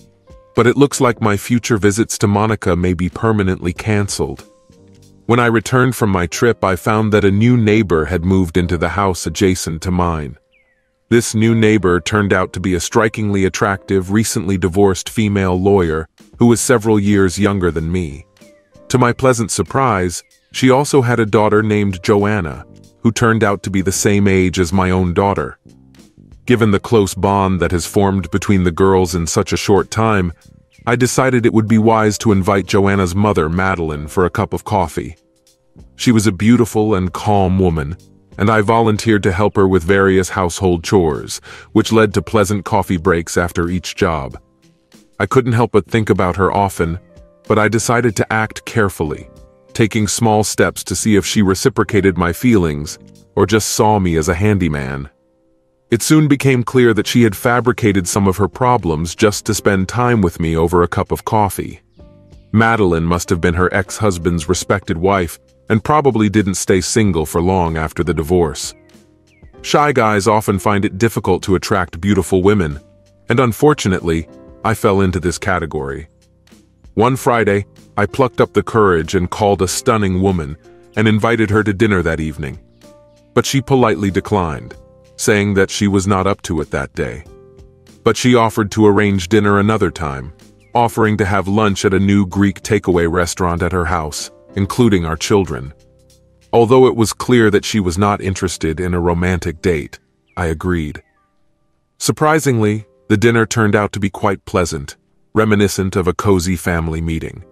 But it looks like my future visits to Monica may be permanently cancelled. When I returned from my trip, I found that a new neighbor had moved into the house adjacent to mine. This new neighbor turned out to be a strikingly attractive, recently divorced female lawyer who was several years younger than me. To my pleasant surprise, she also had a daughter named Joanna, who turned out to be the same age as my own daughter. Given the close bond that has formed between the girls in such a short time, I decided it would be wise to invite Joanna's mother, Madeline, for a cup of coffee. She was a beautiful and calm woman, and I volunteered to help her with various household chores, which led to pleasant coffee breaks after each job. I couldn't help but think about her often, but I decided to act carefully, taking small steps to see if she reciprocated my feelings or just saw me as a handyman. It soon became clear that she had fabricated some of her problems just to spend time with me over a cup of coffee. Madeline must have been her ex-husband's respected wife and probably didn't stay single for long after the divorce. Shy guys often find it difficult to attract beautiful women, and unfortunately, I fell into this category. One Friday, I plucked up the courage and called a stunning woman and invited her to dinner that evening. But she politely declined saying that she was not up to it that day. But she offered to arrange dinner another time, offering to have lunch at a new Greek takeaway restaurant at her house, including our children. Although it was clear that she was not interested in a romantic date, I agreed. Surprisingly, the dinner turned out to be quite pleasant, reminiscent of a cozy family meeting.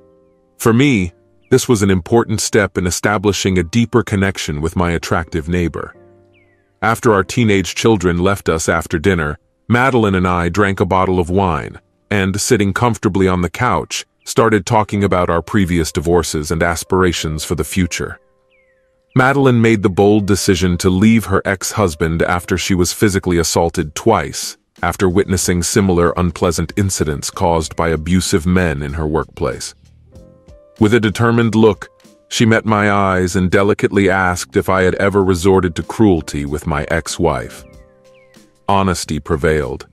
For me, this was an important step in establishing a deeper connection with my attractive neighbor. After our teenage children left us after dinner, Madeline and I drank a bottle of wine, and, sitting comfortably on the couch, started talking about our previous divorces and aspirations for the future. Madeline made the bold decision to leave her ex-husband after she was physically assaulted twice, after witnessing similar unpleasant incidents caused by abusive men in her workplace. With a determined look, she met my eyes and delicately asked if I had ever resorted to cruelty with my ex-wife. Honesty prevailed,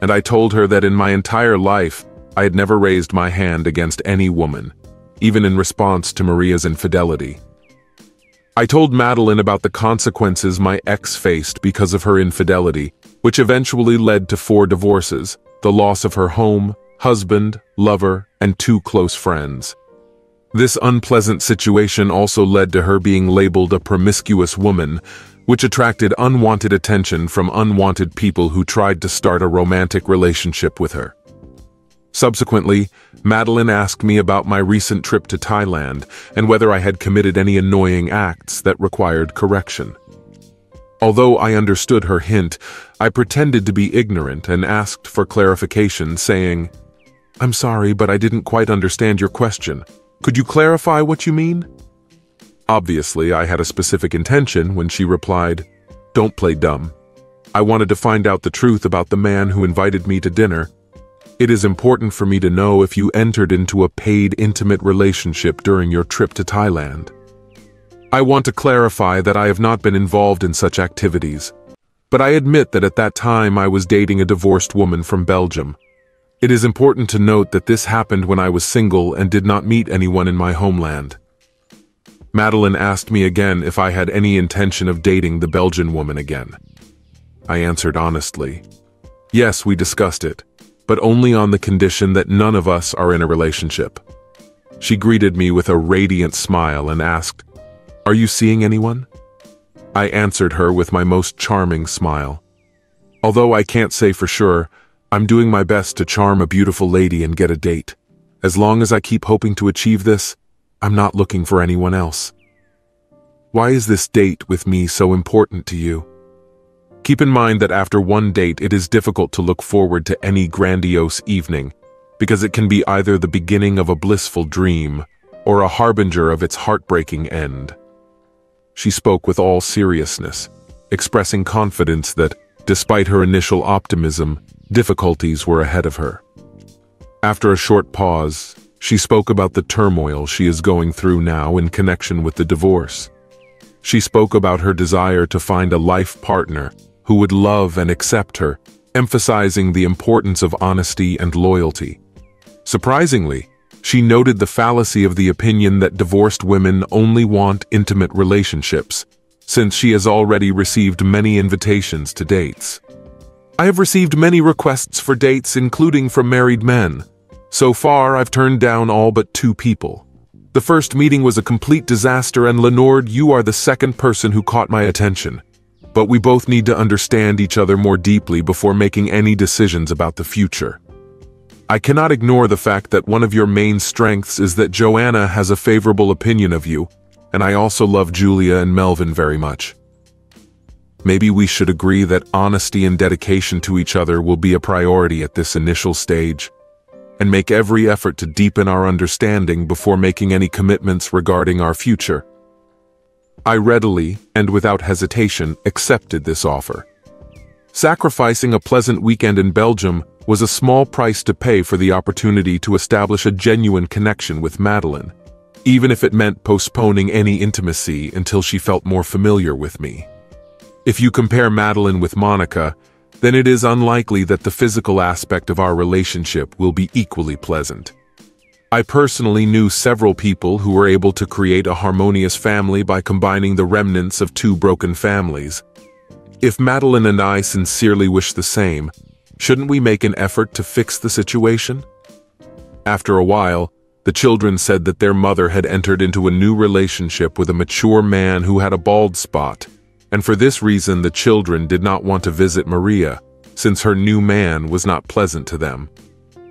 and I told her that in my entire life, I had never raised my hand against any woman, even in response to Maria's infidelity. I told Madeline about the consequences my ex faced because of her infidelity, which eventually led to four divorces, the loss of her home, husband, lover, and two close friends. This unpleasant situation also led to her being labeled a promiscuous woman, which attracted unwanted attention from unwanted people who tried to start a romantic relationship with her. Subsequently, Madeline asked me about my recent trip to Thailand and whether I had committed any annoying acts that required correction. Although I understood her hint, I pretended to be ignorant and asked for clarification, saying, I'm sorry, but I didn't quite understand your question. Could you clarify what you mean? Obviously, I had a specific intention when she replied, Don't play dumb. I wanted to find out the truth about the man who invited me to dinner. It is important for me to know if you entered into a paid intimate relationship during your trip to Thailand. I want to clarify that I have not been involved in such activities, but I admit that at that time I was dating a divorced woman from Belgium. It is important to note that this happened when I was single and did not meet anyone in my homeland. Madeline asked me again if I had any intention of dating the Belgian woman again. I answered honestly. Yes, we discussed it, but only on the condition that none of us are in a relationship. She greeted me with a radiant smile and asked, Are you seeing anyone? I answered her with my most charming smile. Although I can't say for sure, I'm doing my best to charm a beautiful lady and get a date. As long as I keep hoping to achieve this, I'm not looking for anyone else. Why is this date with me so important to you? Keep in mind that after one date, it is difficult to look forward to any grandiose evening, because it can be either the beginning of a blissful dream or a harbinger of its heartbreaking end. She spoke with all seriousness, expressing confidence that, despite her initial optimism, Difficulties were ahead of her. After a short pause, she spoke about the turmoil she is going through now in connection with the divorce. She spoke about her desire to find a life partner who would love and accept her, emphasizing the importance of honesty and loyalty. Surprisingly, she noted the fallacy of the opinion that divorced women only want intimate relationships, since she has already received many invitations to dates. I have received many requests for dates, including from married men. So far, I've turned down all but two people. The first meeting was a complete disaster and Lenord, you are the second person who caught my attention. But we both need to understand each other more deeply before making any decisions about the future. I cannot ignore the fact that one of your main strengths is that Joanna has a favorable opinion of you, and I also love Julia and Melvin very much. Maybe we should agree that honesty and dedication to each other will be a priority at this initial stage and make every effort to deepen our understanding before making any commitments regarding our future. I readily, and without hesitation, accepted this offer. Sacrificing a pleasant weekend in Belgium was a small price to pay for the opportunity to establish a genuine connection with Madeline, even if it meant postponing any intimacy until she felt more familiar with me. If you compare Madeline with Monica, then it is unlikely that the physical aspect of our relationship will be equally pleasant. I personally knew several people who were able to create a harmonious family by combining the remnants of two broken families. If Madeline and I sincerely wish the same, shouldn't we make an effort to fix the situation? After a while, the children said that their mother had entered into a new relationship with a mature man who had a bald spot, and for this reason the children did not want to visit Maria, since her new man was not pleasant to them.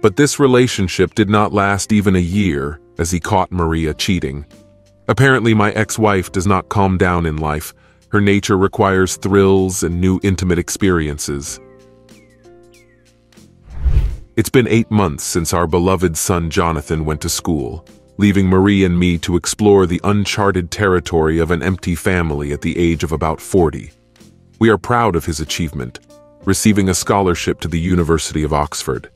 But this relationship did not last even a year, as he caught Maria cheating. Apparently my ex-wife does not calm down in life. Her nature requires thrills and new intimate experiences. It's been eight months since our beloved son Jonathan went to school leaving Marie and me to explore the uncharted territory of an empty family at the age of about 40. We are proud of his achievement, receiving a scholarship to the University of Oxford.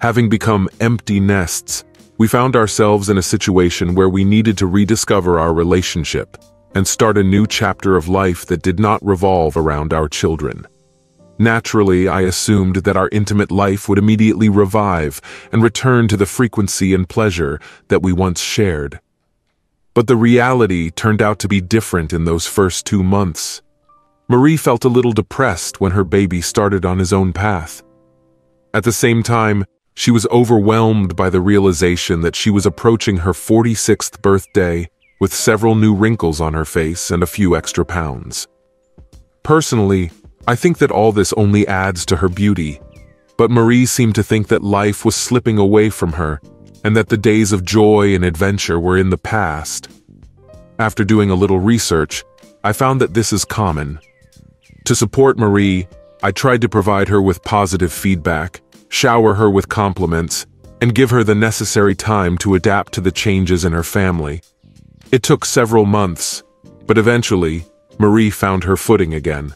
Having become empty nests, we found ourselves in a situation where we needed to rediscover our relationship and start a new chapter of life that did not revolve around our children. Naturally, I assumed that our intimate life would immediately revive and return to the frequency and pleasure that we once shared. But the reality turned out to be different in those first two months. Marie felt a little depressed when her baby started on his own path. At the same time, she was overwhelmed by the realization that she was approaching her 46th birthday with several new wrinkles on her face and a few extra pounds. Personally, I think that all this only adds to her beauty, but Marie seemed to think that life was slipping away from her and that the days of joy and adventure were in the past. After doing a little research, I found that this is common. To support Marie, I tried to provide her with positive feedback, shower her with compliments, and give her the necessary time to adapt to the changes in her family. It took several months, but eventually, Marie found her footing again.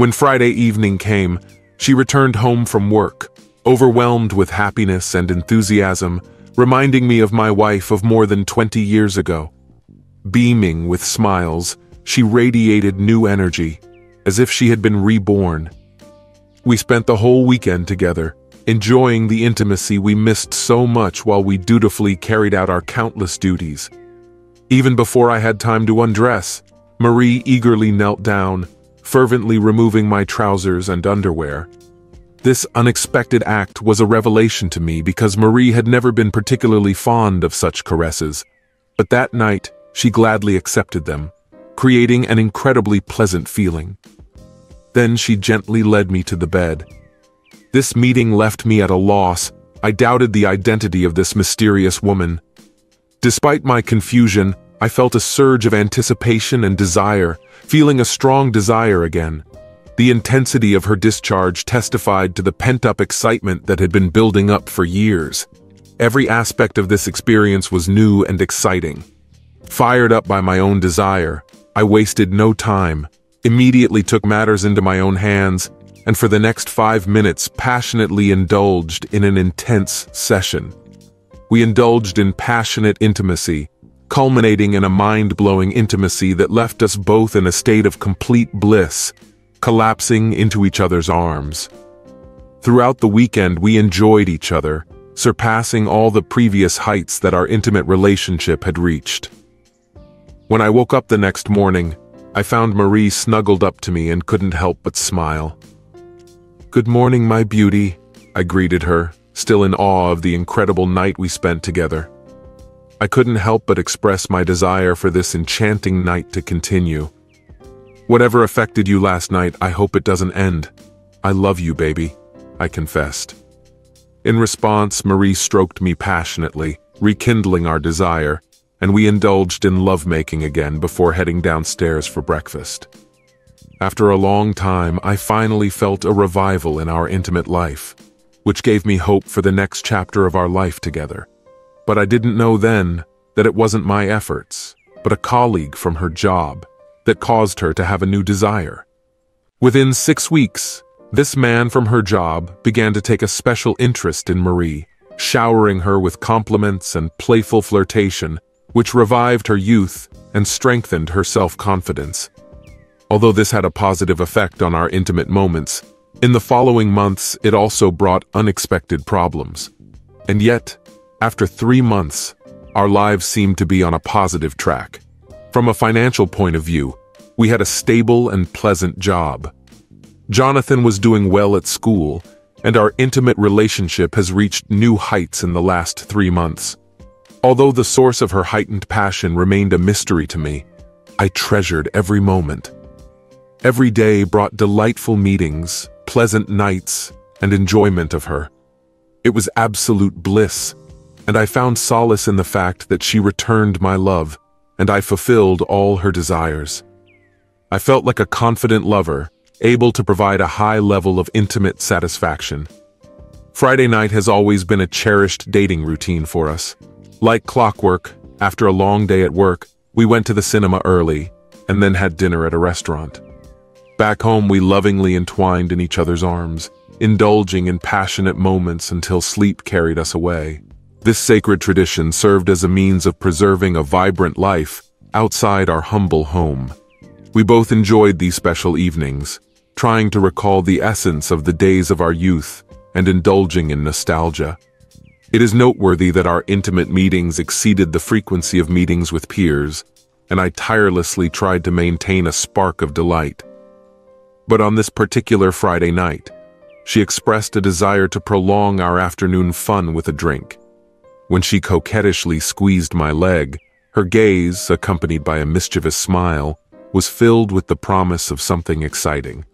When Friday evening came, she returned home from work, overwhelmed with happiness and enthusiasm, reminding me of my wife of more than 20 years ago. Beaming with smiles, she radiated new energy, as if she had been reborn. We spent the whole weekend together, enjoying the intimacy we missed so much while we dutifully carried out our countless duties. Even before I had time to undress, Marie eagerly knelt down, fervently removing my trousers and underwear. This unexpected act was a revelation to me because Marie had never been particularly fond of such caresses, but that night she gladly accepted them, creating an incredibly pleasant feeling. Then she gently led me to the bed. This meeting left me at a loss. I doubted the identity of this mysterious woman. Despite my confusion, I felt a surge of anticipation and desire, feeling a strong desire again. The intensity of her discharge testified to the pent-up excitement that had been building up for years. Every aspect of this experience was new and exciting. Fired up by my own desire, I wasted no time, immediately took matters into my own hands, and for the next five minutes passionately indulged in an intense session. We indulged in passionate intimacy, culminating in a mind-blowing intimacy that left us both in a state of complete bliss, collapsing into each other's arms. Throughout the weekend, we enjoyed each other, surpassing all the previous heights that our intimate relationship had reached. When I woke up the next morning, I found Marie snuggled up to me and couldn't help but smile. Good morning, my beauty, I greeted her, still in awe of the incredible night we spent together. I couldn't help but express my desire for this enchanting night to continue. Whatever affected you last night, I hope it doesn't end. I love you, baby, I confessed. In response, Marie stroked me passionately, rekindling our desire, and we indulged in lovemaking again before heading downstairs for breakfast. After a long time, I finally felt a revival in our intimate life, which gave me hope for the next chapter of our life together. But I didn't know then that it wasn't my efforts, but a colleague from her job that caused her to have a new desire. Within six weeks, this man from her job began to take a special interest in Marie, showering her with compliments and playful flirtation which revived her youth and strengthened her self-confidence. Although this had a positive effect on our intimate moments, in the following months it also brought unexpected problems. And yet, after three months, our lives seemed to be on a positive track. From a financial point of view, we had a stable and pleasant job. Jonathan was doing well at school, and our intimate relationship has reached new heights in the last three months. Although the source of her heightened passion remained a mystery to me, I treasured every moment. Every day brought delightful meetings, pleasant nights, and enjoyment of her. It was absolute bliss, and I found solace in the fact that she returned my love, and I fulfilled all her desires. I felt like a confident lover, able to provide a high level of intimate satisfaction. Friday night has always been a cherished dating routine for us. Like clockwork, after a long day at work, we went to the cinema early and then had dinner at a restaurant. Back home, we lovingly entwined in each other's arms, indulging in passionate moments until sleep carried us away. This sacred tradition served as a means of preserving a vibrant life outside our humble home. We both enjoyed these special evenings, trying to recall the essence of the days of our youth and indulging in nostalgia. It is noteworthy that our intimate meetings exceeded the frequency of meetings with peers, and I tirelessly tried to maintain a spark of delight. But on this particular Friday night, she expressed a desire to prolong our afternoon fun with a drink. When she coquettishly squeezed my leg, her gaze, accompanied by a mischievous smile, was filled with the promise of something exciting.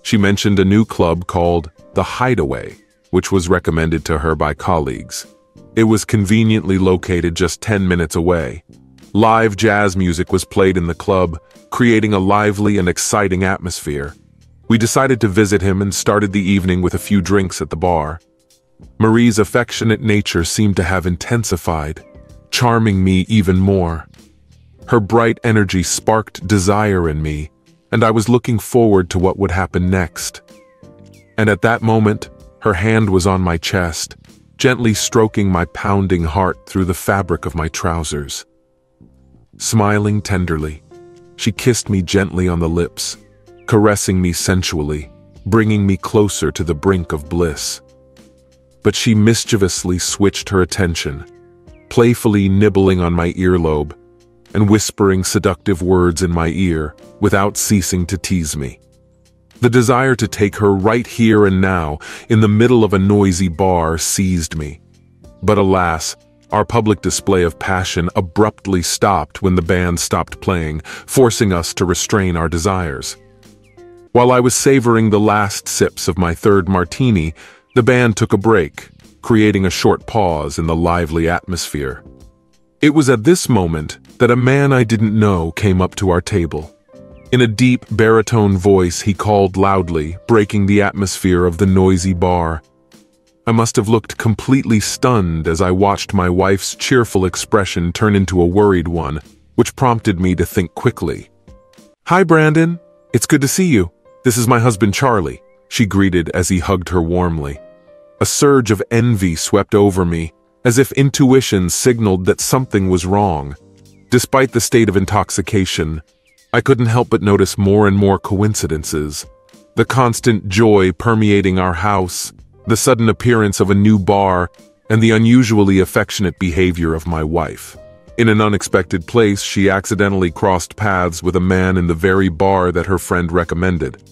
She mentioned a new club called The Hideaway, which was recommended to her by colleagues. It was conveniently located just 10 minutes away. Live jazz music was played in the club, creating a lively and exciting atmosphere. We decided to visit him and started the evening with a few drinks at the bar. Marie's affectionate nature seemed to have intensified, charming me even more. Her bright energy sparked desire in me, and I was looking forward to what would happen next. And at that moment, her hand was on my chest, gently stroking my pounding heart through the fabric of my trousers. Smiling tenderly, she kissed me gently on the lips, caressing me sensually, bringing me closer to the brink of bliss. But she mischievously switched her attention, playfully nibbling on my earlobe and whispering seductive words in my ear without ceasing to tease me. The desire to take her right here and now, in the middle of a noisy bar, seized me. But alas, our public display of passion abruptly stopped when the band stopped playing, forcing us to restrain our desires. While I was savoring the last sips of my third martini, the band took a break, creating a short pause in the lively atmosphere. It was at this moment that a man I didn't know came up to our table. In a deep baritone voice, he called loudly, breaking the atmosphere of the noisy bar. I must have looked completely stunned as I watched my wife's cheerful expression turn into a worried one, which prompted me to think quickly. Hi, Brandon. It's good to see you. This is my husband, Charlie, she greeted as he hugged her warmly. A surge of envy swept over me, as if intuition signaled that something was wrong. Despite the state of intoxication, I couldn't help but notice more and more coincidences. The constant joy permeating our house, the sudden appearance of a new bar, and the unusually affectionate behavior of my wife. In an unexpected place, she accidentally crossed paths with a man in the very bar that her friend recommended.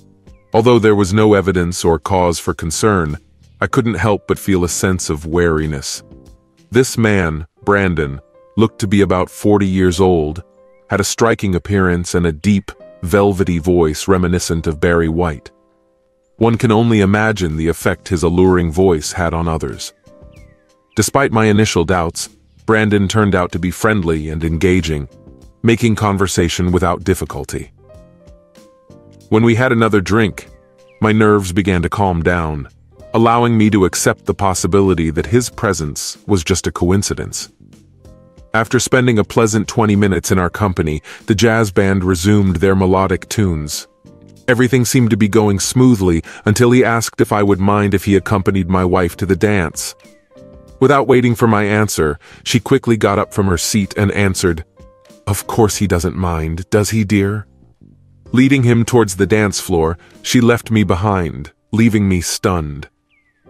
Although there was no evidence or cause for concern, I couldn't help but feel a sense of wariness. This man, Brandon, looked to be about 40 years old, had a striking appearance and a deep, velvety voice reminiscent of Barry White. One can only imagine the effect his alluring voice had on others. Despite my initial doubts, Brandon turned out to be friendly and engaging, making conversation without difficulty. When we had another drink, my nerves began to calm down, allowing me to accept the possibility that his presence was just a coincidence. After spending a pleasant 20 minutes in our company, the jazz band resumed their melodic tunes. Everything seemed to be going smoothly until he asked if I would mind if he accompanied my wife to the dance. Without waiting for my answer, she quickly got up from her seat and answered, Of course he doesn't mind, does he, dear? Leading him towards the dance floor, she left me behind, leaving me stunned.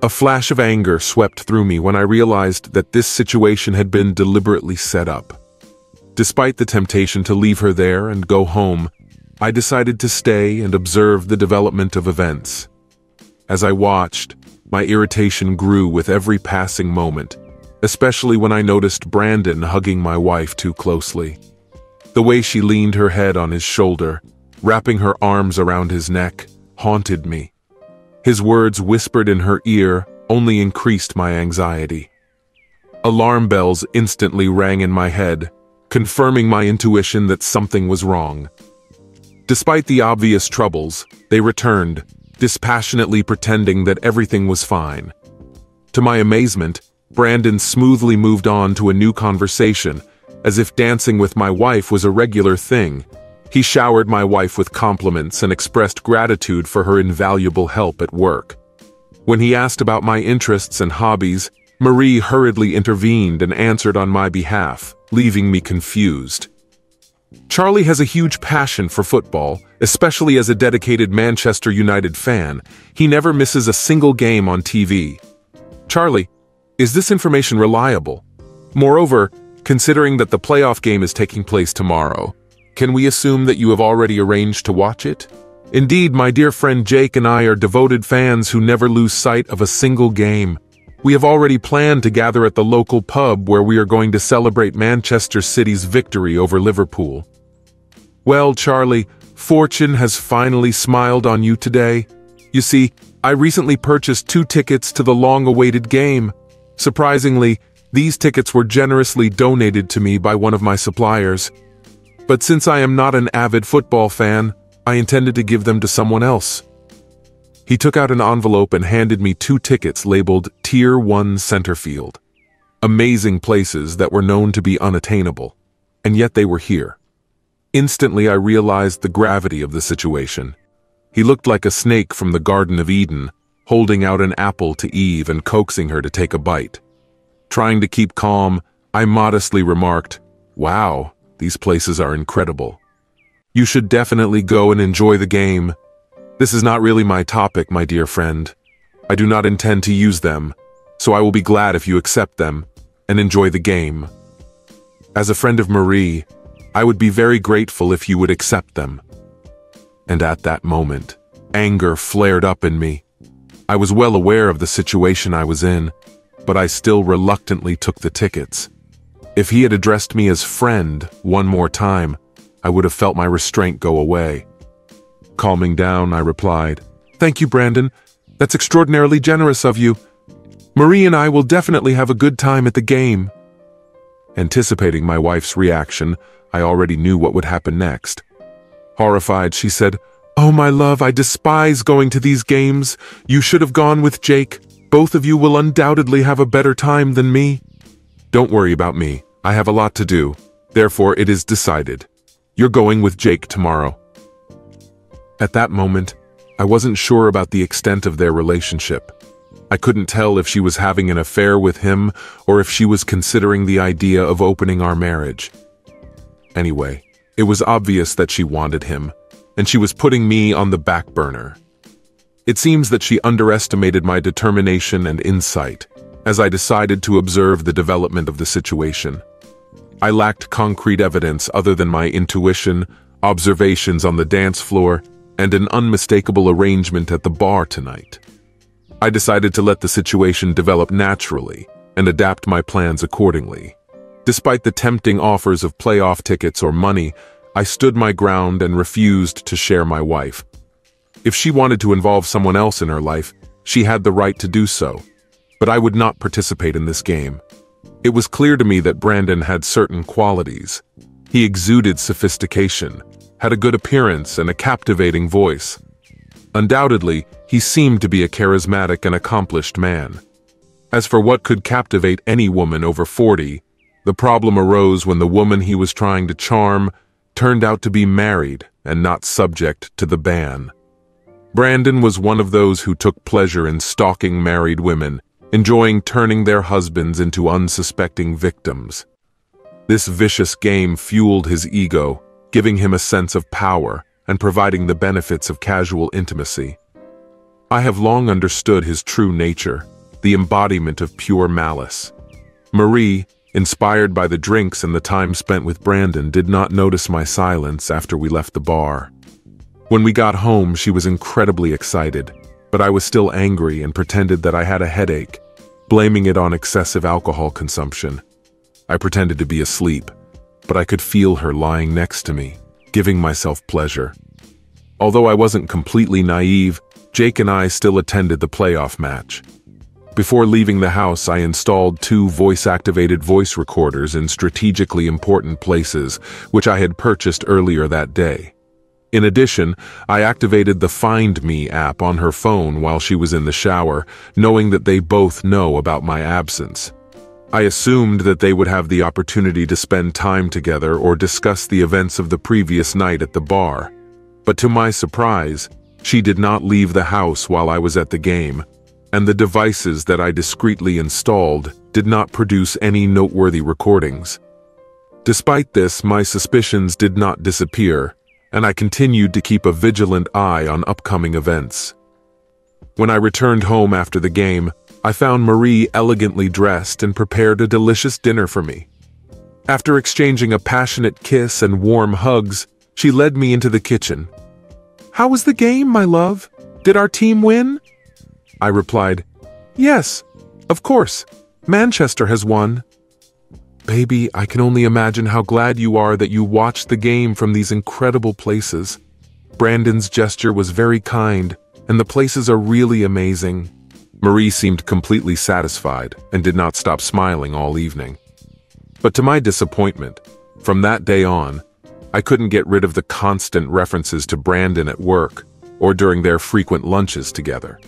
A flash of anger swept through me when I realized that this situation had been deliberately set up. Despite the temptation to leave her there and go home, I decided to stay and observe the development of events. As I watched, my irritation grew with every passing moment, especially when I noticed Brandon hugging my wife too closely. The way she leaned her head on his shoulder, wrapping her arms around his neck, haunted me. His words whispered in her ear only increased my anxiety. Alarm bells instantly rang in my head, confirming my intuition that something was wrong. Despite the obvious troubles, they returned, dispassionately pretending that everything was fine. To my amazement, Brandon smoothly moved on to a new conversation, as if dancing with my wife was a regular thing, he showered my wife with compliments and expressed gratitude for her invaluable help at work. When he asked about my interests and hobbies, Marie hurriedly intervened and answered on my behalf, leaving me confused. Charlie has a huge passion for football, especially as a dedicated Manchester United fan. He never misses a single game on TV. Charlie, is this information reliable? Moreover, considering that the playoff game is taking place tomorrow, can we assume that you have already arranged to watch it? Indeed, my dear friend Jake and I are devoted fans who never lose sight of a single game. We have already planned to gather at the local pub where we are going to celebrate Manchester City's victory over Liverpool. Well, Charlie, fortune has finally smiled on you today. You see, I recently purchased two tickets to the long-awaited game. Surprisingly, these tickets were generously donated to me by one of my suppliers. But since I am not an avid football fan, I intended to give them to someone else. He took out an envelope and handed me two tickets labeled Tier 1 Centerfield. Amazing places that were known to be unattainable, and yet they were here. Instantly I realized the gravity of the situation. He looked like a snake from the Garden of Eden, holding out an apple to Eve and coaxing her to take a bite. Trying to keep calm, I modestly remarked, Wow, these places are incredible. You should definitely go and enjoy the game. This is not really my topic, my dear friend. I do not intend to use them, so I will be glad if you accept them and enjoy the game. As a friend of Marie, I would be very grateful if you would accept them. And at that moment, anger flared up in me. I was well aware of the situation I was in, but I still reluctantly took the tickets. If he had addressed me as friend one more time, I would have felt my restraint go away. Calming down, I replied, Thank you, Brandon. That's extraordinarily generous of you. Marie and I will definitely have a good time at the game. Anticipating my wife's reaction, I already knew what would happen next. Horrified, she said, Oh, my love, I despise going to these games. You should have gone with Jake. Both of you will undoubtedly have a better time than me. Don't worry about me. I have a lot to do. Therefore, it is decided. You're going with Jake tomorrow. At that moment, I wasn't sure about the extent of their relationship. I couldn't tell if she was having an affair with him or if she was considering the idea of opening our marriage. Anyway, it was obvious that she wanted him, and she was putting me on the back burner. It seems that she underestimated my determination and insight, as I decided to observe the development of the situation. I lacked concrete evidence other than my intuition, observations on the dance floor, and an unmistakable arrangement at the bar tonight. I decided to let the situation develop naturally and adapt my plans accordingly. Despite the tempting offers of playoff tickets or money, I stood my ground and refused to share my wife. If she wanted to involve someone else in her life, she had the right to do so. But I would not participate in this game. It was clear to me that Brandon had certain qualities. He exuded sophistication, had a good appearance and a captivating voice. Undoubtedly, he seemed to be a charismatic and accomplished man. As for what could captivate any woman over 40, the problem arose when the woman he was trying to charm turned out to be married and not subject to the ban. Brandon was one of those who took pleasure in stalking married women, enjoying turning their husbands into unsuspecting victims. This vicious game fueled his ego, giving him a sense of power and providing the benefits of casual intimacy. I have long understood his true nature, the embodiment of pure malice. Marie, inspired by the drinks and the time spent with Brandon, did not notice my silence after we left the bar. When we got home, she was incredibly excited, but I was still angry and pretended that I had a headache, blaming it on excessive alcohol consumption. I pretended to be asleep, but I could feel her lying next to me, giving myself pleasure. Although I wasn't completely naive, Jake and I still attended the playoff match. Before leaving the house, I installed two voice-activated voice recorders in strategically important places, which I had purchased earlier that day. In addition, I activated the Find Me app on her phone while she was in the shower, knowing that they both know about my absence. I assumed that they would have the opportunity to spend time together or discuss the events of the previous night at the bar. But to my surprise, she did not leave the house while I was at the game, and the devices that I discreetly installed did not produce any noteworthy recordings. Despite this, my suspicions did not disappear, and I continued to keep a vigilant eye on upcoming events. When I returned home after the game, I found Marie elegantly dressed and prepared a delicious dinner for me. After exchanging a passionate kiss and warm hugs, she led me into the kitchen. How was the game, my love? Did our team win? I replied, Yes, of course. Manchester has won. Baby, I can only imagine how glad you are that you watched the game from these incredible places. Brandon's gesture was very kind, and the places are really amazing. Marie seemed completely satisfied and did not stop smiling all evening. But to my disappointment, from that day on, I couldn't get rid of the constant references to Brandon at work or during their frequent lunches together.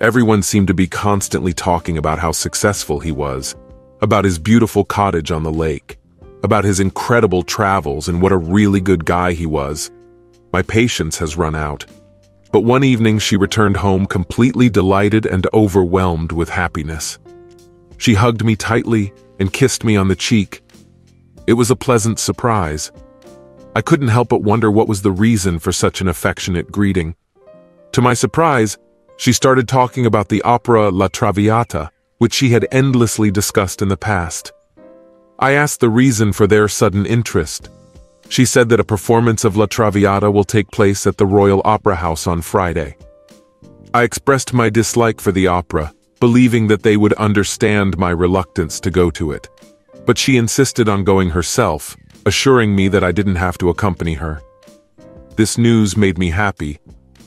Everyone seemed to be constantly talking about how successful he was, about his beautiful cottage on the lake, about his incredible travels and what a really good guy he was. My patience has run out. But one evening she returned home completely delighted and overwhelmed with happiness. She hugged me tightly and kissed me on the cheek. It was a pleasant surprise. I couldn't help but wonder what was the reason for such an affectionate greeting. To my surprise, she started talking about the opera La Traviata, which she had endlessly discussed in the past. I asked the reason for their sudden interest. She said that a performance of La Traviata will take place at the Royal Opera House on Friday. I expressed my dislike for the opera, believing that they would understand my reluctance to go to it. But she insisted on going herself, assuring me that I didn't have to accompany her. This news made me happy,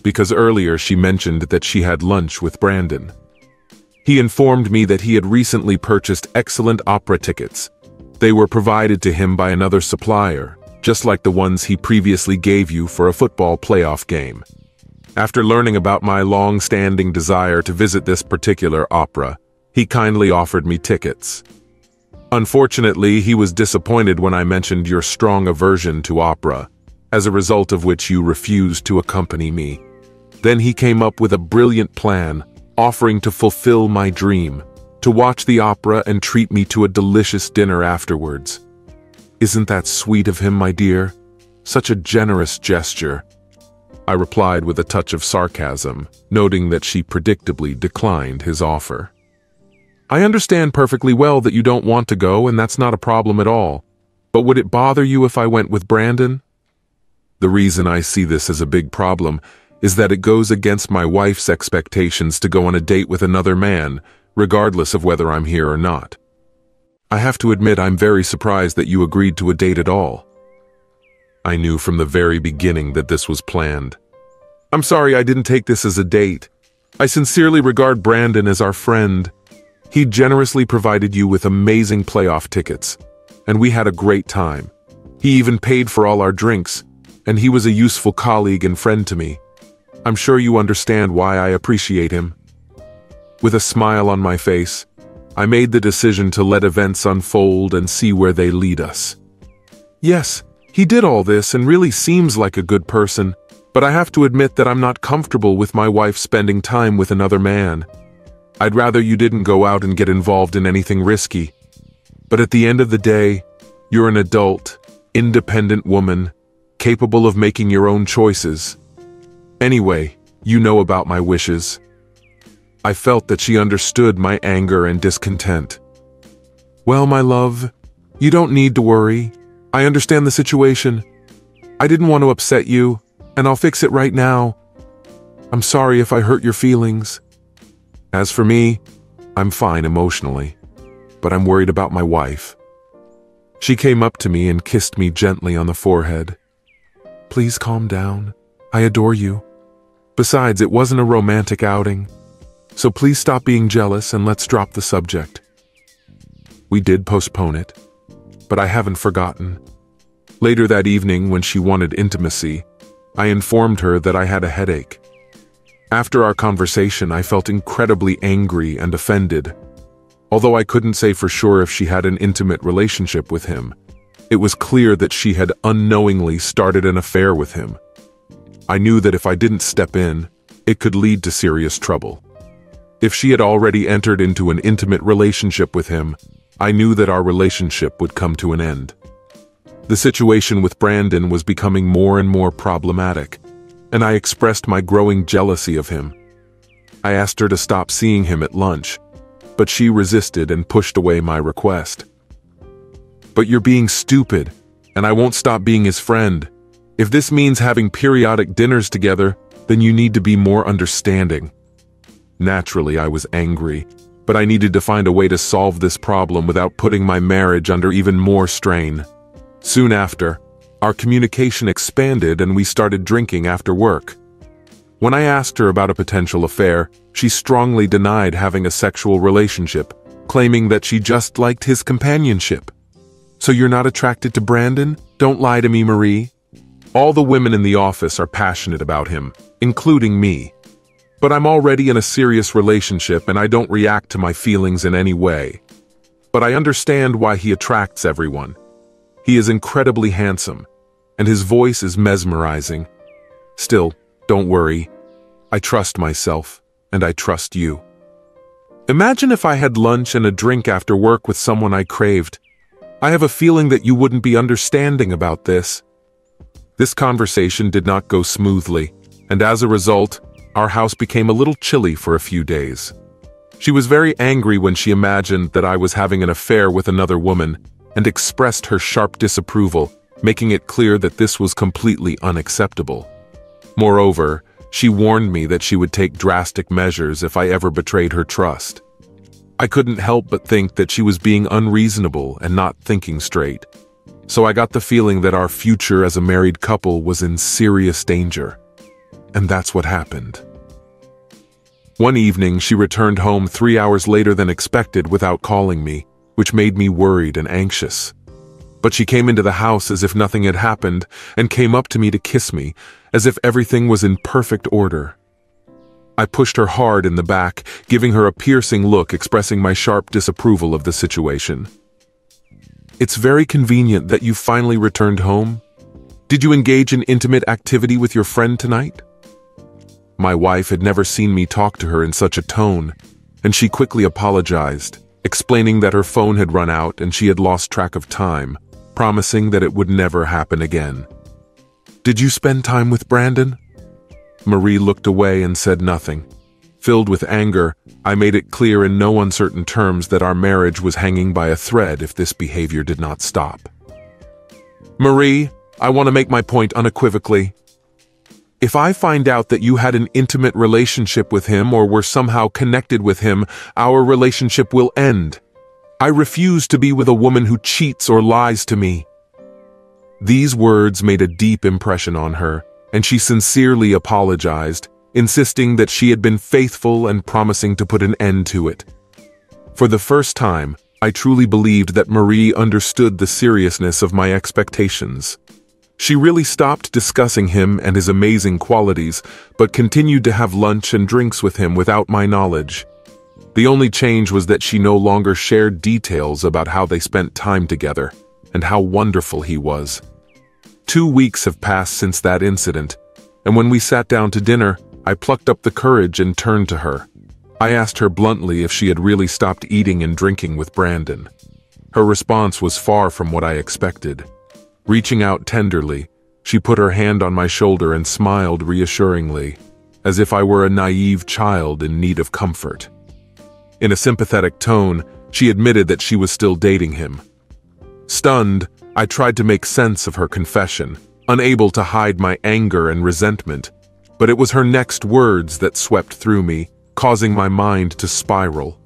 because earlier she mentioned that she had lunch with Brandon. He informed me that he had recently purchased excellent opera tickets. They were provided to him by another supplier, just like the ones he previously gave you for a football playoff game. After learning about my long-standing desire to visit this particular opera, he kindly offered me tickets. Unfortunately, he was disappointed when I mentioned your strong aversion to opera, as a result of which you refused to accompany me. Then he came up with a brilliant plan, offering to fulfill my dream, to watch the opera and treat me to a delicious dinner afterwards. Isn't that sweet of him, my dear? Such a generous gesture. I replied with a touch of sarcasm, noting that she predictably declined his offer. I understand perfectly well that you don't want to go, and that's not a problem at all. But would it bother you if I went with Brandon? The reason I see this as a big problem is that it goes against my wife's expectations to go on a date with another man, regardless of whether I'm here or not. I have to admit I'm very surprised that you agreed to a date at all. I knew from the very beginning that this was planned. I'm sorry I didn't take this as a date. I sincerely regard Brandon as our friend. He generously provided you with amazing playoff tickets, and we had a great time. He even paid for all our drinks, and he was a useful colleague and friend to me. I'm sure you understand why I appreciate him. With a smile on my face, I made the decision to let events unfold and see where they lead us. Yes, he did all this and really seems like a good person, but I have to admit that I'm not comfortable with my wife spending time with another man. I'd rather you didn't go out and get involved in anything risky. But at the end of the day, you're an adult, independent woman, capable of making your own choices. Anyway, you know about my wishes. I felt that she understood my anger and discontent. Well, my love, you don't need to worry. I understand the situation. I didn't want to upset you, and I'll fix it right now. I'm sorry if I hurt your feelings. As for me, I'm fine emotionally, but I'm worried about my wife. She came up to me and kissed me gently on the forehead. Please calm down. I adore you. Besides, it wasn't a romantic outing. So please stop being jealous and let's drop the subject. We did postpone it, but I haven't forgotten. Later that evening, when she wanted intimacy, I informed her that I had a headache. After our conversation, I felt incredibly angry and offended. Although I couldn't say for sure if she had an intimate relationship with him, it was clear that she had unknowingly started an affair with him. I knew that if I didn't step in, it could lead to serious trouble. If she had already entered into an intimate relationship with him, I knew that our relationship would come to an end. The situation with Brandon was becoming more and more problematic, and I expressed my growing jealousy of him. I asked her to stop seeing him at lunch, but she resisted and pushed away my request. But you're being stupid, and I won't stop being his friend. If this means having periodic dinners together, then you need to be more understanding. Naturally, I was angry, but I needed to find a way to solve this problem without putting my marriage under even more strain. Soon after, our communication expanded and we started drinking after work. When I asked her about a potential affair, she strongly denied having a sexual relationship, claiming that she just liked his companionship. So you're not attracted to Brandon? Don't lie to me, Marie. All the women in the office are passionate about him, including me. But I'm already in a serious relationship and I don't react to my feelings in any way. But I understand why he attracts everyone. He is incredibly handsome, and his voice is mesmerizing. Still, don't worry. I trust myself, and I trust you. Imagine if I had lunch and a drink after work with someone I craved. I have a feeling that you wouldn't be understanding about this. This conversation did not go smoothly, and as a result, our house became a little chilly for a few days. She was very angry when she imagined that I was having an affair with another woman and expressed her sharp disapproval, making it clear that this was completely unacceptable. Moreover, she warned me that she would take drastic measures if I ever betrayed her trust. I couldn't help but think that she was being unreasonable and not thinking straight. So I got the feeling that our future as a married couple was in serious danger. And that's what happened. One evening, she returned home three hours later than expected without calling me, which made me worried and anxious. But she came into the house as if nothing had happened and came up to me to kiss me, as if everything was in perfect order. I pushed her hard in the back, giving her a piercing look expressing my sharp disapproval of the situation. It's very convenient that you finally returned home. Did you engage in intimate activity with your friend tonight? My wife had never seen me talk to her in such a tone, and she quickly apologized, explaining that her phone had run out and she had lost track of time, promising that it would never happen again. Did you spend time with Brandon? Marie looked away and said nothing. Filled with anger, I made it clear in no uncertain terms that our marriage was hanging by a thread if this behavior did not stop. Marie, I want to make my point unequivocally. If I find out that you had an intimate relationship with him or were somehow connected with him, our relationship will end. I refuse to be with a woman who cheats or lies to me. These words made a deep impression on her, and she sincerely apologized, insisting that she had been faithful and promising to put an end to it. For the first time, I truly believed that Marie understood the seriousness of my expectations. She really stopped discussing him and his amazing qualities, but continued to have lunch and drinks with him without my knowledge. The only change was that she no longer shared details about how they spent time together, and how wonderful he was. Two weeks have passed since that incident, and when we sat down to dinner, I plucked up the courage and turned to her. I asked her bluntly if she had really stopped eating and drinking with Brandon. Her response was far from what I expected. Reaching out tenderly, she put her hand on my shoulder and smiled reassuringly, as if I were a naive child in need of comfort. In a sympathetic tone, she admitted that she was still dating him. Stunned, I tried to make sense of her confession, unable to hide my anger and resentment, but it was her next words that swept through me, causing my mind to spiral.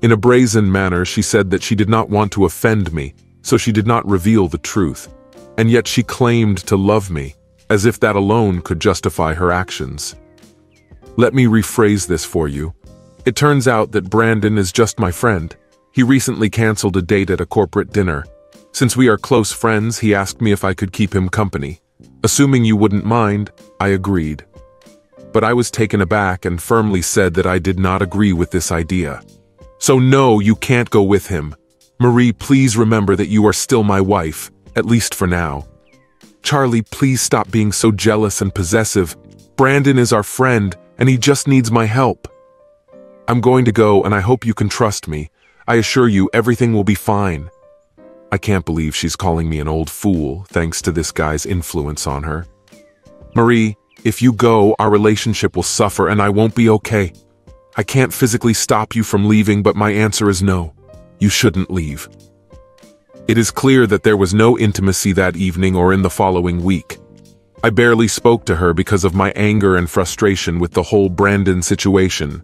In a brazen manner, she said that she did not want to offend me, so she did not reveal the truth, and yet she claimed to love me, as if that alone could justify her actions. Let me rephrase this for you. It turns out that Brandon is just my friend. He recently canceled a date at a corporate dinner. Since we are close friends, he asked me if I could keep him company. Assuming you wouldn't mind, I agreed but I was taken aback and firmly said that I did not agree with this idea. So no, you can't go with him. Marie, please remember that you are still my wife, at least for now. Charlie, please stop being so jealous and possessive. Brandon is our friend, and he just needs my help. I'm going to go, and I hope you can trust me. I assure you, everything will be fine. I can't believe she's calling me an old fool, thanks to this guy's influence on her. Marie, if you go, our relationship will suffer and I won't be okay. I can't physically stop you from leaving, but my answer is no. You shouldn't leave. It is clear that there was no intimacy that evening or in the following week. I barely spoke to her because of my anger and frustration with the whole Brandon situation.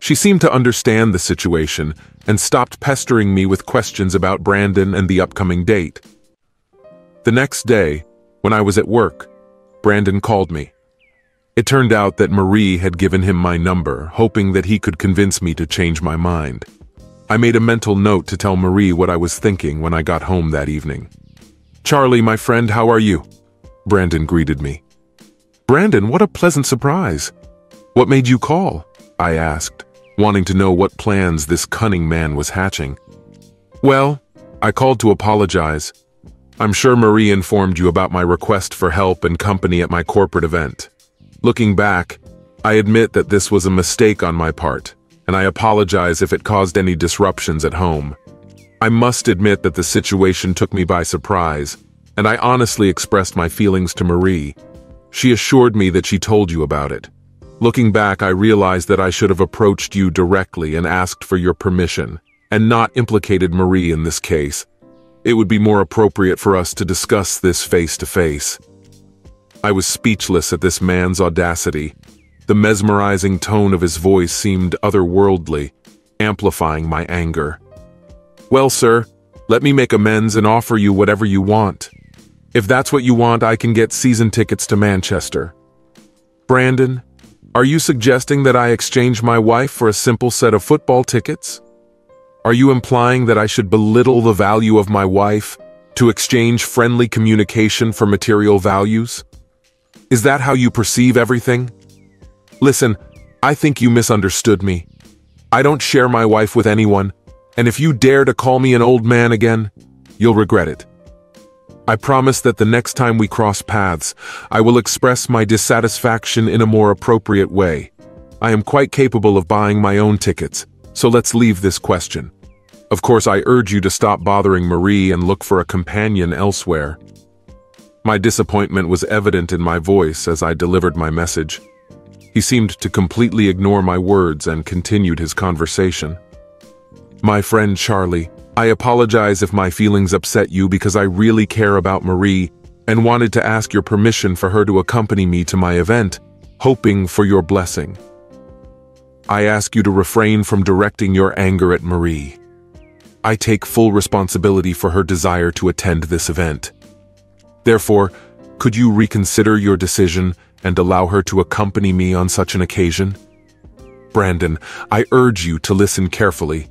She seemed to understand the situation and stopped pestering me with questions about Brandon and the upcoming date. The next day, when I was at work, Brandon called me. It turned out that Marie had given him my number, hoping that he could convince me to change my mind. I made a mental note to tell Marie what I was thinking when I got home that evening. Charlie, my friend, how are you? Brandon greeted me. Brandon, what a pleasant surprise. What made you call? I asked, wanting to know what plans this cunning man was hatching. Well, I called to apologize. I'm sure Marie informed you about my request for help and company at my corporate event. Looking back, I admit that this was a mistake on my part, and I apologize if it caused any disruptions at home. I must admit that the situation took me by surprise, and I honestly expressed my feelings to Marie. She assured me that she told you about it. Looking back, I realized that I should have approached you directly and asked for your permission, and not implicated Marie in this case. It would be more appropriate for us to discuss this face to face. I was speechless at this man's audacity. The mesmerizing tone of his voice seemed otherworldly, amplifying my anger. Well, sir, let me make amends and offer you whatever you want. If that's what you want, I can get season tickets to Manchester. Brandon, are you suggesting that I exchange my wife for a simple set of football tickets? Are you implying that I should belittle the value of my wife to exchange friendly communication for material values? Is that how you perceive everything? Listen, I think you misunderstood me. I don't share my wife with anyone, and if you dare to call me an old man again, you'll regret it. I promise that the next time we cross paths, I will express my dissatisfaction in a more appropriate way. I am quite capable of buying my own tickets, so let's leave this question. Of course, I urge you to stop bothering Marie and look for a companion elsewhere. My disappointment was evident in my voice as I delivered my message. He seemed to completely ignore my words and continued his conversation. My friend Charlie, I apologize if my feelings upset you because I really care about Marie and wanted to ask your permission for her to accompany me to my event, hoping for your blessing. I ask you to refrain from directing your anger at Marie. I take full responsibility for her desire to attend this event. Therefore, could you reconsider your decision and allow her to accompany me on such an occasion? Brandon, I urge you to listen carefully.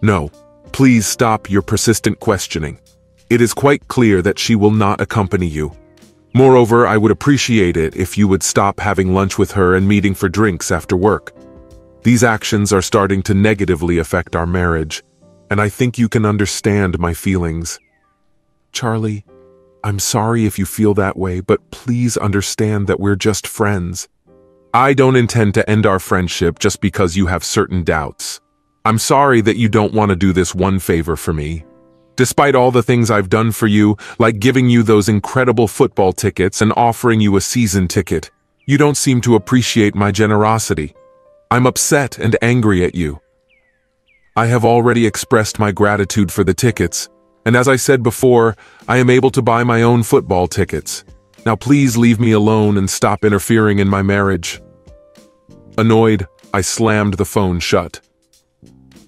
No, please stop your persistent questioning. It is quite clear that she will not accompany you. Moreover, I would appreciate it if you would stop having lunch with her and meeting for drinks after work. These actions are starting to negatively affect our marriage, and I think you can understand my feelings. Charlie, I'm sorry if you feel that way, but please understand that we're just friends. I don't intend to end our friendship just because you have certain doubts. I'm sorry that you don't want to do this one favor for me. Despite all the things I've done for you, like giving you those incredible football tickets and offering you a season ticket, you don't seem to appreciate my generosity. I'm upset and angry at you. I have already expressed my gratitude for the tickets, and as I said before, I am able to buy my own football tickets. Now please leave me alone and stop interfering in my marriage. Annoyed, I slammed the phone shut.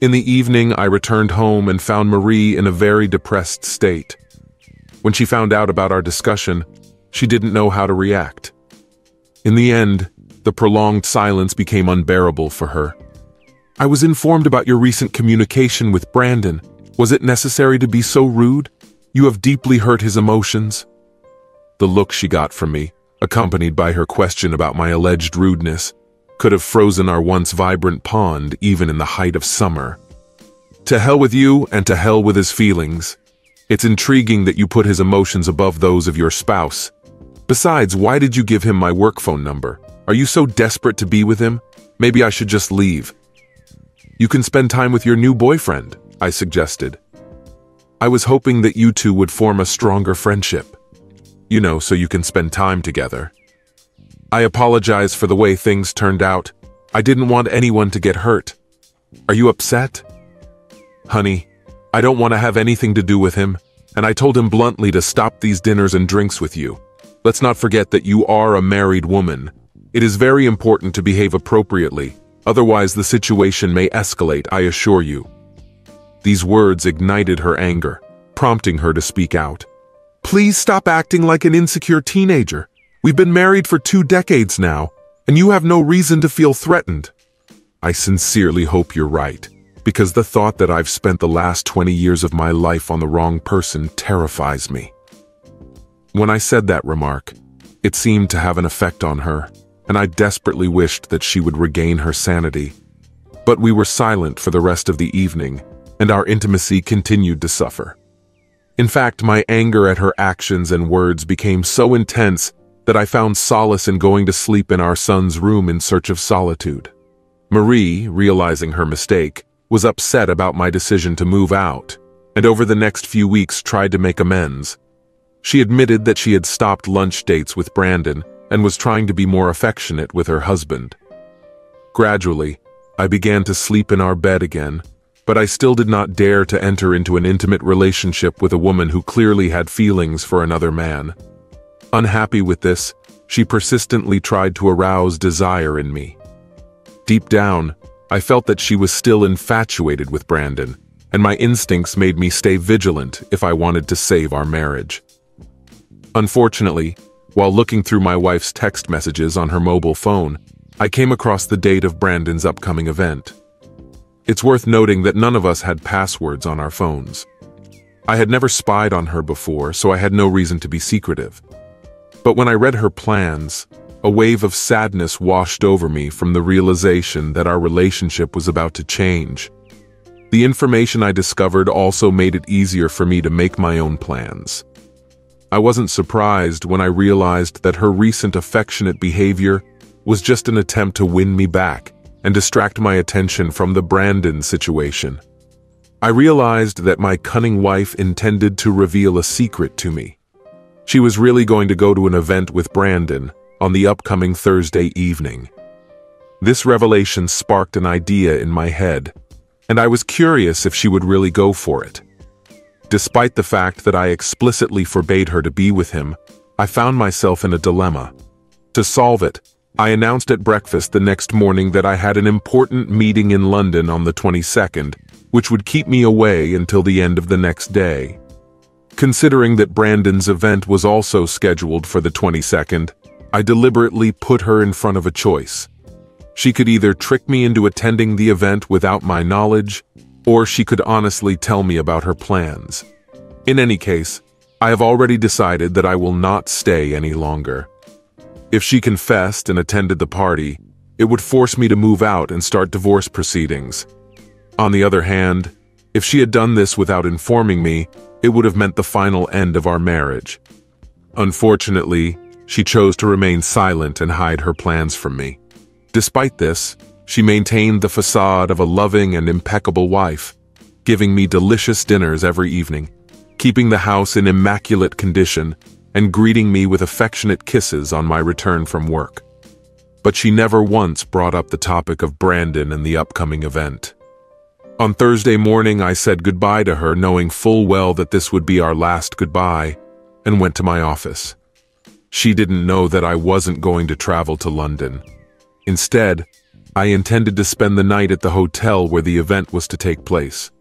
In the evening, I returned home and found Marie in a very depressed state. When she found out about our discussion, she didn't know how to react. In the end, the prolonged silence became unbearable for her. I was informed about your recent communication with Brandon. Was it necessary to be so rude? You have deeply hurt his emotions. The look she got from me, accompanied by her question about my alleged rudeness, could have frozen our once vibrant pond even in the height of summer. To hell with you and to hell with his feelings. It's intriguing that you put his emotions above those of your spouse. Besides, why did you give him my work phone number? Are you so desperate to be with him? Maybe I should just leave. You can spend time with your new boyfriend, I suggested. I was hoping that you two would form a stronger friendship. You know, so you can spend time together. I apologize for the way things turned out. I didn't want anyone to get hurt. Are you upset? Honey, I don't want to have anything to do with him, and I told him bluntly to stop these dinners and drinks with you. Let's not forget that you are a married woman. It is very important to behave appropriately, otherwise the situation may escalate, I assure you. These words ignited her anger, prompting her to speak out. Please stop acting like an insecure teenager. We've been married for two decades now, and you have no reason to feel threatened. I sincerely hope you're right, because the thought that I've spent the last 20 years of my life on the wrong person terrifies me. When I said that remark, it seemed to have an effect on her, and I desperately wished that she would regain her sanity. But we were silent for the rest of the evening, and our intimacy continued to suffer. In fact, my anger at her actions and words became so intense that I found solace in going to sleep in our son's room in search of solitude. Marie, realizing her mistake, was upset about my decision to move out, and over the next few weeks tried to make amends. She admitted that she had stopped lunch dates with Brandon and was trying to be more affectionate with her husband. Gradually, I began to sleep in our bed again, but I still did not dare to enter into an intimate relationship with a woman who clearly had feelings for another man. Unhappy with this, she persistently tried to arouse desire in me. Deep down, I felt that she was still infatuated with Brandon, and my instincts made me stay vigilant if I wanted to save our marriage. Unfortunately, while looking through my wife's text messages on her mobile phone, I came across the date of Brandon's upcoming event. It's worth noting that none of us had passwords on our phones. I had never spied on her before, so I had no reason to be secretive. But when I read her plans, a wave of sadness washed over me from the realization that our relationship was about to change. The information I discovered also made it easier for me to make my own plans. I wasn't surprised when I realized that her recent affectionate behavior was just an attempt to win me back and distract my attention from the Brandon situation. I realized that my cunning wife intended to reveal a secret to me. She was really going to go to an event with Brandon on the upcoming Thursday evening. This revelation sparked an idea in my head, and I was curious if she would really go for it. Despite the fact that I explicitly forbade her to be with him, I found myself in a dilemma. To solve it, I announced at breakfast the next morning that I had an important meeting in London on the 22nd, which would keep me away until the end of the next day. Considering that Brandon's event was also scheduled for the 22nd, I deliberately put her in front of a choice. She could either trick me into attending the event without my knowledge, or she could honestly tell me about her plans. In any case, I have already decided that I will not stay any longer. If she confessed and attended the party, it would force me to move out and start divorce proceedings. On the other hand, if she had done this without informing me, it would have meant the final end of our marriage. Unfortunately, she chose to remain silent and hide her plans from me. Despite this, she maintained the facade of a loving and impeccable wife, giving me delicious dinners every evening, keeping the house in immaculate condition, and greeting me with affectionate kisses on my return from work. But she never once brought up the topic of Brandon and the upcoming event. On Thursday morning, I said goodbye to her, knowing full well that this would be our last goodbye, and went to my office. She didn't know that I wasn't going to travel to London. Instead, I intended to spend the night at the hotel where the event was to take place.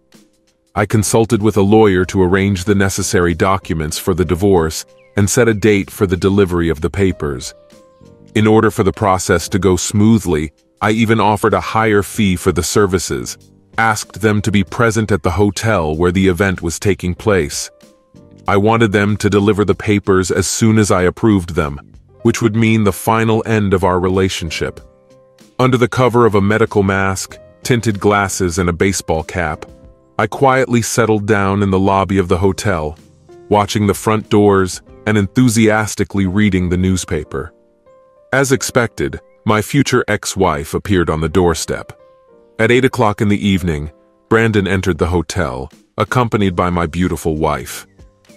I consulted with a lawyer to arrange the necessary documents for the divorce and set a date for the delivery of the papers. In order for the process to go smoothly, I even offered a higher fee for the services, asked them to be present at the hotel where the event was taking place. I wanted them to deliver the papers as soon as I approved them, which would mean the final end of our relationship. Under the cover of a medical mask, tinted glasses, and a baseball cap, I quietly settled down in the lobby of the hotel, watching the front doors and enthusiastically reading the newspaper. As expected, my future ex-wife appeared on the doorstep. At 8 o'clock in the evening, Brandon entered the hotel, accompanied by my beautiful wife.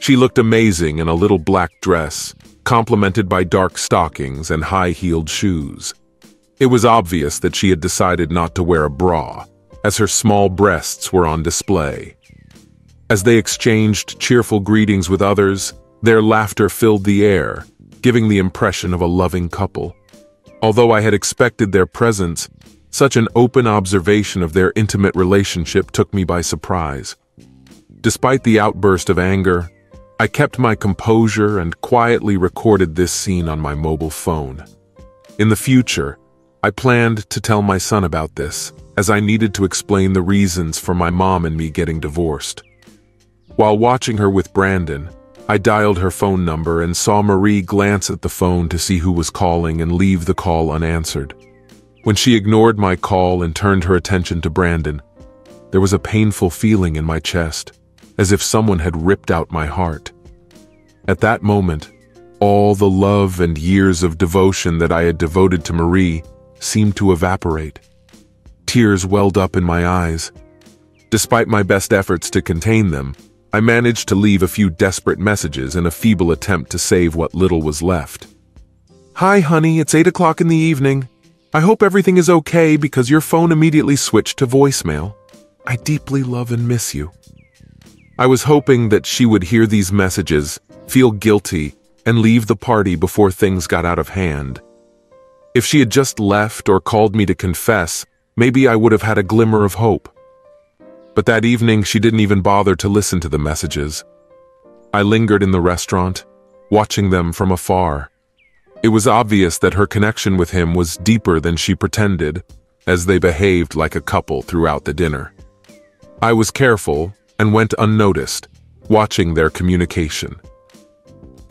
She looked amazing in a little black dress, complemented by dark stockings and high-heeled shoes. It was obvious that she had decided not to wear a bra, as her small breasts were on display. As they exchanged cheerful greetings with others, their laughter filled the air, giving the impression of a loving couple. Although I had expected their presence, such an open observation of their intimate relationship took me by surprise. Despite the outburst of anger, I kept my composure and quietly recorded this scene on my mobile phone. In the future, I planned to tell my son about this, as I needed to explain the reasons for my mom and me getting divorced. While watching her with Brandon, I dialed her phone number and saw Marie glance at the phone to see who was calling and leave the call unanswered. When she ignored my call and turned her attention to Brandon, there was a painful feeling in my chest, as if someone had ripped out my heart. At that moment, all the love and years of devotion that I had devoted to Marie seemed to evaporate. Tears welled up in my eyes. Despite my best efforts to contain them, I managed to leave a few desperate messages in a feeble attempt to save what little was left. Hi, honey, it's 8 o'clock in the evening. I hope everything is okay because your phone immediately switched to voicemail. I deeply love and miss you. I was hoping that she would hear these messages, feel guilty, and leave the party before things got out of hand. If she had just left or called me to confess, maybe I would have had a glimmer of hope. But that evening, she didn't even bother to listen to the messages. I lingered in the restaurant, watching them from afar. It was obvious that her connection with him was deeper than she pretended, as they behaved like a couple throughout the dinner. I was careful and went unnoticed, watching their communication.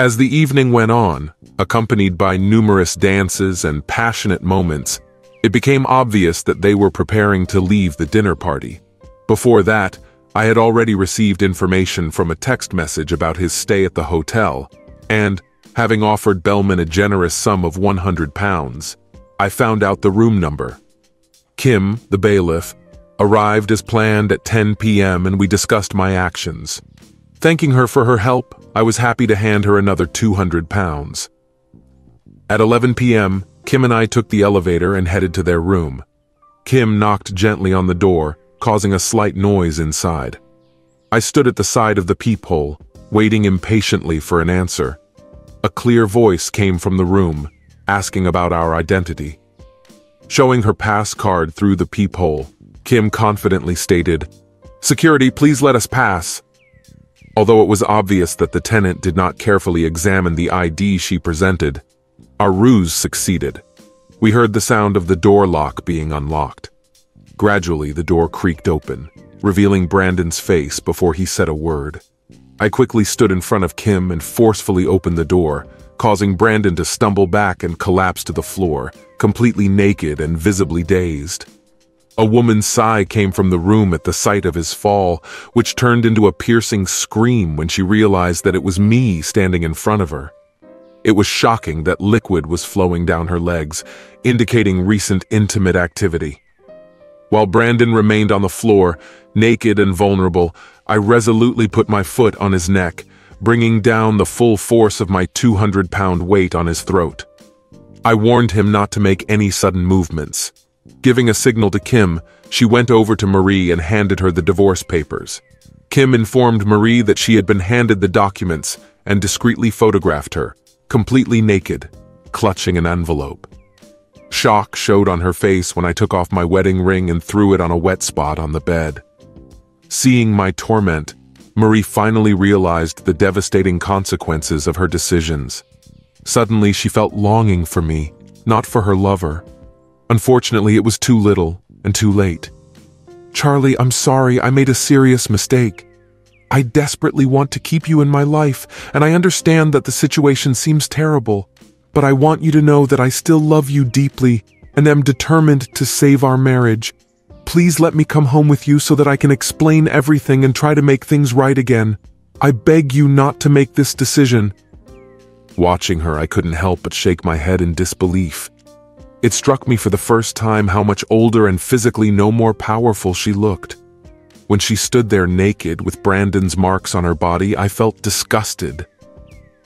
As the evening went on, accompanied by numerous dances and passionate moments, it became obvious that they were preparing to leave the dinner party. Before that, I had already received information from a text message about his stay at the hotel, and, Having offered Bellman a generous sum of 100 pounds, I found out the room number. Kim, the bailiff, arrived as planned at 10 p.m. and we discussed my actions. Thanking her for her help, I was happy to hand her another 200 pounds. At 11 p.m., Kim and I took the elevator and headed to their room. Kim knocked gently on the door, causing a slight noise inside. I stood at the side of the peephole, waiting impatiently for an answer. A clear voice came from the room, asking about our identity. Showing her pass card through the peephole, Kim confidently stated, Security, please let us pass. Although it was obvious that the tenant did not carefully examine the ID she presented, our ruse succeeded. We heard the sound of the door lock being unlocked. Gradually, the door creaked open, revealing Brandon's face before he said a word. I quickly stood in front of Kim and forcefully opened the door, causing Brandon to stumble back and collapse to the floor, completely naked and visibly dazed. A woman's sigh came from the room at the sight of his fall, which turned into a piercing scream when she realized that it was me standing in front of her. It was shocking that liquid was flowing down her legs, indicating recent intimate activity. While Brandon remained on the floor, naked and vulnerable, I resolutely put my foot on his neck, bringing down the full force of my 200-pound weight on his throat. I warned him not to make any sudden movements. Giving a signal to Kim, she went over to Marie and handed her the divorce papers. Kim informed Marie that she had been handed the documents and discreetly photographed her, completely naked, clutching an envelope. Shock showed on her face when I took off my wedding ring and threw it on a wet spot on the bed. Seeing my torment, Marie finally realized the devastating consequences of her decisions. Suddenly, she felt longing for me, not for her lover. Unfortunately, it was too little and too late. Charlie, I'm sorry, I made a serious mistake. I desperately want to keep you in my life, and I understand that the situation seems terrible, but I want you to know that I still love you deeply and am determined to save our marriage. Please let me come home with you so that I can explain everything and try to make things right again. I beg you not to make this decision. Watching her, I couldn't help but shake my head in disbelief. It struck me for the first time how much older and physically no more powerful she looked. When she stood there naked with Brandon's marks on her body, I felt disgusted.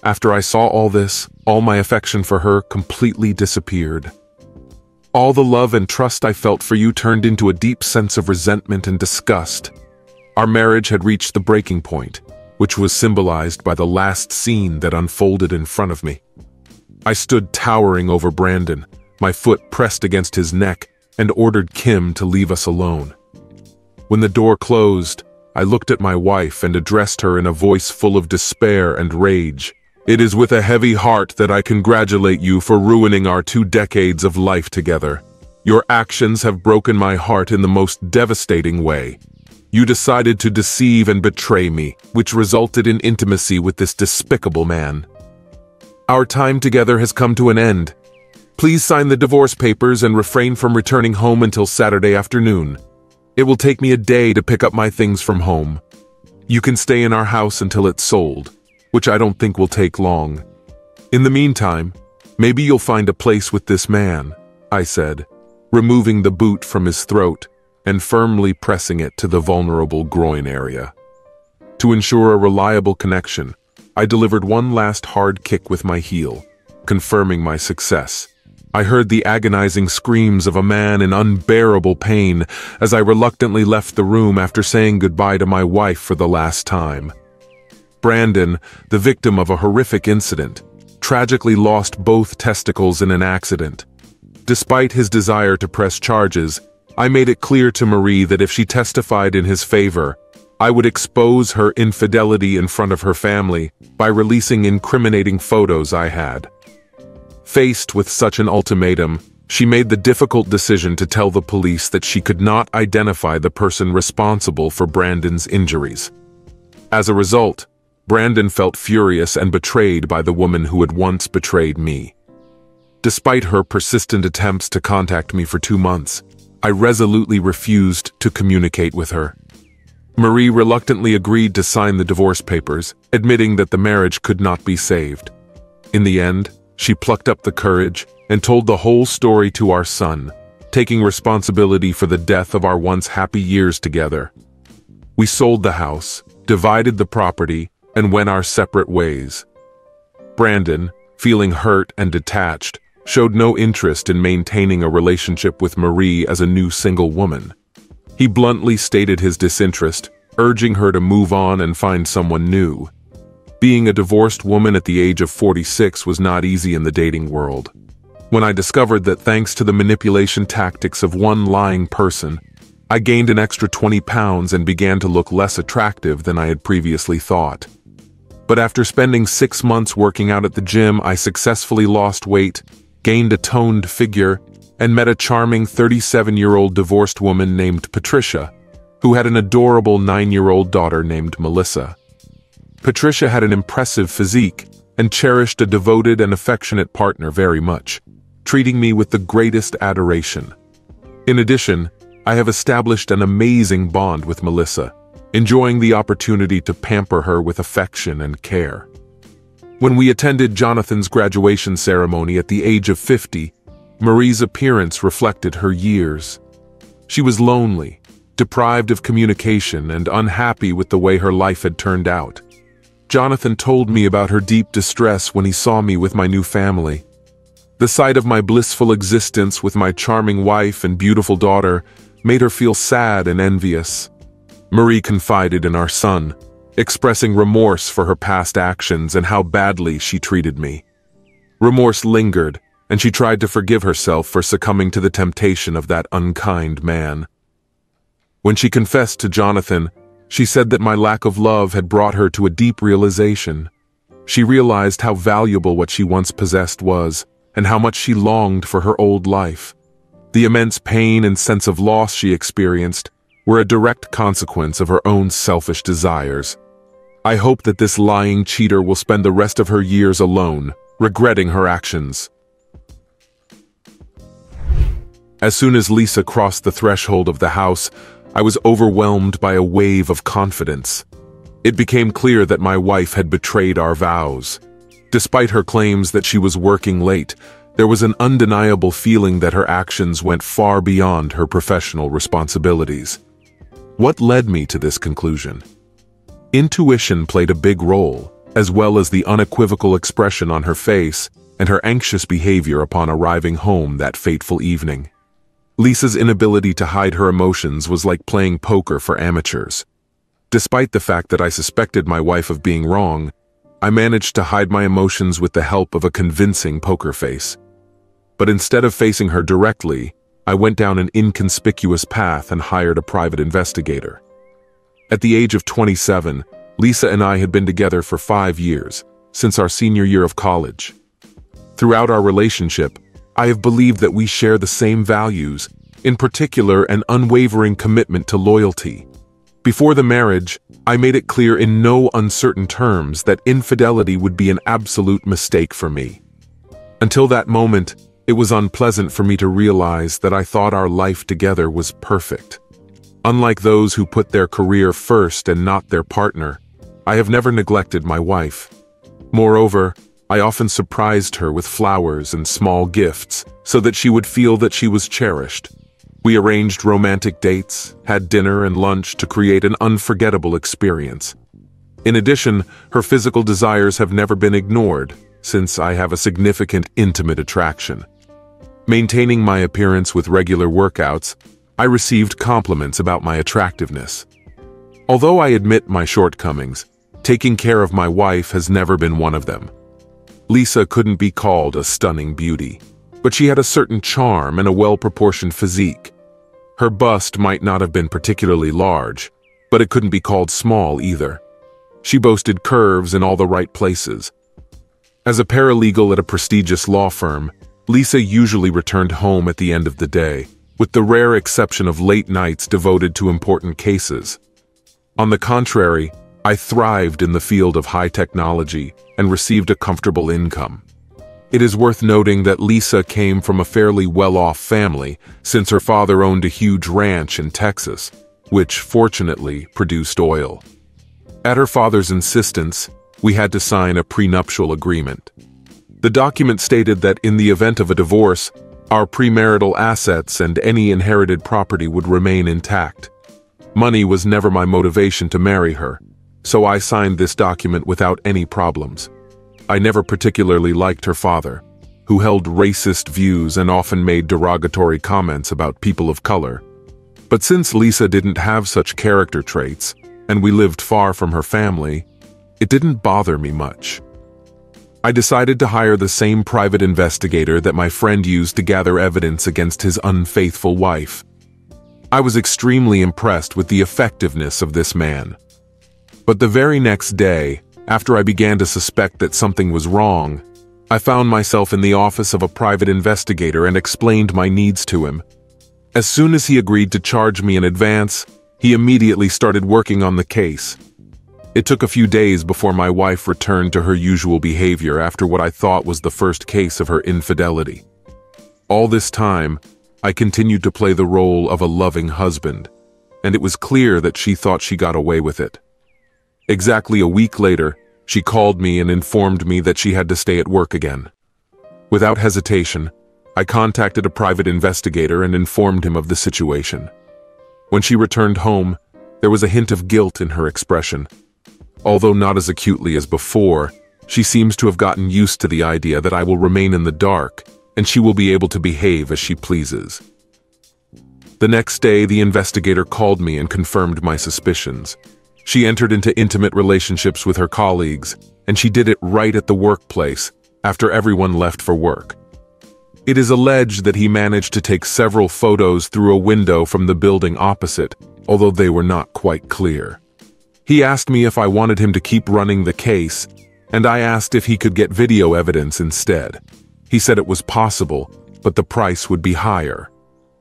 After I saw all this, all my affection for her completely disappeared. All the love and trust I felt for you turned into a deep sense of resentment and disgust. Our marriage had reached the breaking point, which was symbolized by the last scene that unfolded in front of me. I stood towering over Brandon, my foot pressed against his neck, and ordered Kim to leave us alone. When the door closed, I looked at my wife and addressed her in a voice full of despair and rage. It is with a heavy heart that I congratulate you for ruining our two decades of life together. Your actions have broken my heart in the most devastating way. You decided to deceive and betray me, which resulted in intimacy with this despicable man. Our time together has come to an end, Please sign the divorce papers and refrain from returning home until Saturday afternoon. It will take me a day to pick up my things from home. You can stay in our house until it's sold, which I don't think will take long. In the meantime, maybe you'll find a place with this man, I said, removing the boot from his throat and firmly pressing it to the vulnerable groin area. To ensure a reliable connection, I delivered one last hard kick with my heel, confirming my success. I heard the agonizing screams of a man in unbearable pain as I reluctantly left the room after saying goodbye to my wife for the last time. Brandon, the victim of a horrific incident, tragically lost both testicles in an accident. Despite his desire to press charges, I made it clear to Marie that if she testified in his favor, I would expose her infidelity in front of her family by releasing incriminating photos I had. Faced with such an ultimatum, she made the difficult decision to tell the police that she could not identify the person responsible for Brandon's injuries. As a result, Brandon felt furious and betrayed by the woman who had once betrayed me. Despite her persistent attempts to contact me for two months, I resolutely refused to communicate with her. Marie reluctantly agreed to sign the divorce papers, admitting that the marriage could not be saved. In the end, she plucked up the courage and told the whole story to our son, taking responsibility for the death of our once happy years together. We sold the house, divided the property, and went our separate ways. Brandon, feeling hurt and detached, showed no interest in maintaining a relationship with Marie as a new single woman. He bluntly stated his disinterest, urging her to move on and find someone new. Being a divorced woman at the age of 46 was not easy in the dating world. When I discovered that thanks to the manipulation tactics of one lying person, I gained an extra 20 pounds and began to look less attractive than I had previously thought. But after spending six months working out at the gym, I successfully lost weight, gained a toned figure, and met a charming 37-year-old divorced woman named Patricia, who had an adorable nine-year-old daughter named Melissa. Patricia had an impressive physique and cherished a devoted and affectionate partner very much, treating me with the greatest adoration. In addition, I have established an amazing bond with Melissa, enjoying the opportunity to pamper her with affection and care. When we attended Jonathan's graduation ceremony at the age of 50, Marie's appearance reflected her years. She was lonely, deprived of communication, and unhappy with the way her life had turned out. Jonathan told me about her deep distress when he saw me with my new family. The sight of my blissful existence with my charming wife and beautiful daughter made her feel sad and envious. Marie confided in our son, expressing remorse for her past actions and how badly she treated me. Remorse lingered, and she tried to forgive herself for succumbing to the temptation of that unkind man. When she confessed to Jonathan, she said that my lack of love had brought her to a deep realization. She realized how valuable what she once possessed was, and how much she longed for her old life. The immense pain and sense of loss she experienced were a direct consequence of her own selfish desires. I hope that this lying cheater will spend the rest of her years alone, regretting her actions. As soon as Lisa crossed the threshold of the house, I was overwhelmed by a wave of confidence. It became clear that my wife had betrayed our vows. Despite her claims that she was working late, there was an undeniable feeling that her actions went far beyond her professional responsibilities. What led me to this conclusion? Intuition played a big role, as well as the unequivocal expression on her face and her anxious behavior upon arriving home that fateful evening. Lisa's inability to hide her emotions was like playing poker for amateurs. Despite the fact that I suspected my wife of being wrong, I managed to hide my emotions with the help of a convincing poker face. But instead of facing her directly, I went down an inconspicuous path and hired a private investigator. At the age of 27, Lisa and I had been together for five years, since our senior year of college. Throughout our relationship, I have believed that we share the same values, in particular an unwavering commitment to loyalty. Before the marriage, I made it clear in no uncertain terms that infidelity would be an absolute mistake for me. Until that moment, it was unpleasant for me to realize that I thought our life together was perfect. Unlike those who put their career first and not their partner, I have never neglected my wife. Moreover, I often surprised her with flowers and small gifts so that she would feel that she was cherished. We arranged romantic dates, had dinner and lunch to create an unforgettable experience. In addition, her physical desires have never been ignored, since I have a significant intimate attraction. Maintaining my appearance with regular workouts, I received compliments about my attractiveness. Although I admit my shortcomings, taking care of my wife has never been one of them. Lisa couldn't be called a stunning beauty, but she had a certain charm and a well-proportioned physique. Her bust might not have been particularly large, but it couldn't be called small either. She boasted curves in all the right places. As a paralegal at a prestigious law firm, Lisa usually returned home at the end of the day, with the rare exception of late nights devoted to important cases. On the contrary, I thrived in the field of high technology and received a comfortable income. It is worth noting that Lisa came from a fairly well-off family since her father owned a huge ranch in Texas, which fortunately produced oil. At her father's insistence, we had to sign a prenuptial agreement. The document stated that in the event of a divorce, our premarital assets and any inherited property would remain intact. Money was never my motivation to marry her, so I signed this document without any problems. I never particularly liked her father, who held racist views and often made derogatory comments about people of color. But since Lisa didn't have such character traits, and we lived far from her family, it didn't bother me much. I decided to hire the same private investigator that my friend used to gather evidence against his unfaithful wife. I was extremely impressed with the effectiveness of this man. But the very next day, after I began to suspect that something was wrong, I found myself in the office of a private investigator and explained my needs to him. As soon as he agreed to charge me in advance, he immediately started working on the case. It took a few days before my wife returned to her usual behavior after what I thought was the first case of her infidelity. All this time, I continued to play the role of a loving husband, and it was clear that she thought she got away with it. Exactly a week later, she called me and informed me that she had to stay at work again. Without hesitation, I contacted a private investigator and informed him of the situation. When she returned home, there was a hint of guilt in her expression. Although not as acutely as before, she seems to have gotten used to the idea that I will remain in the dark and she will be able to behave as she pleases. The next day, the investigator called me and confirmed my suspicions. She entered into intimate relationships with her colleagues, and she did it right at the workplace, after everyone left for work. It is alleged that he managed to take several photos through a window from the building opposite, although they were not quite clear. He asked me if I wanted him to keep running the case, and I asked if he could get video evidence instead. He said it was possible, but the price would be higher.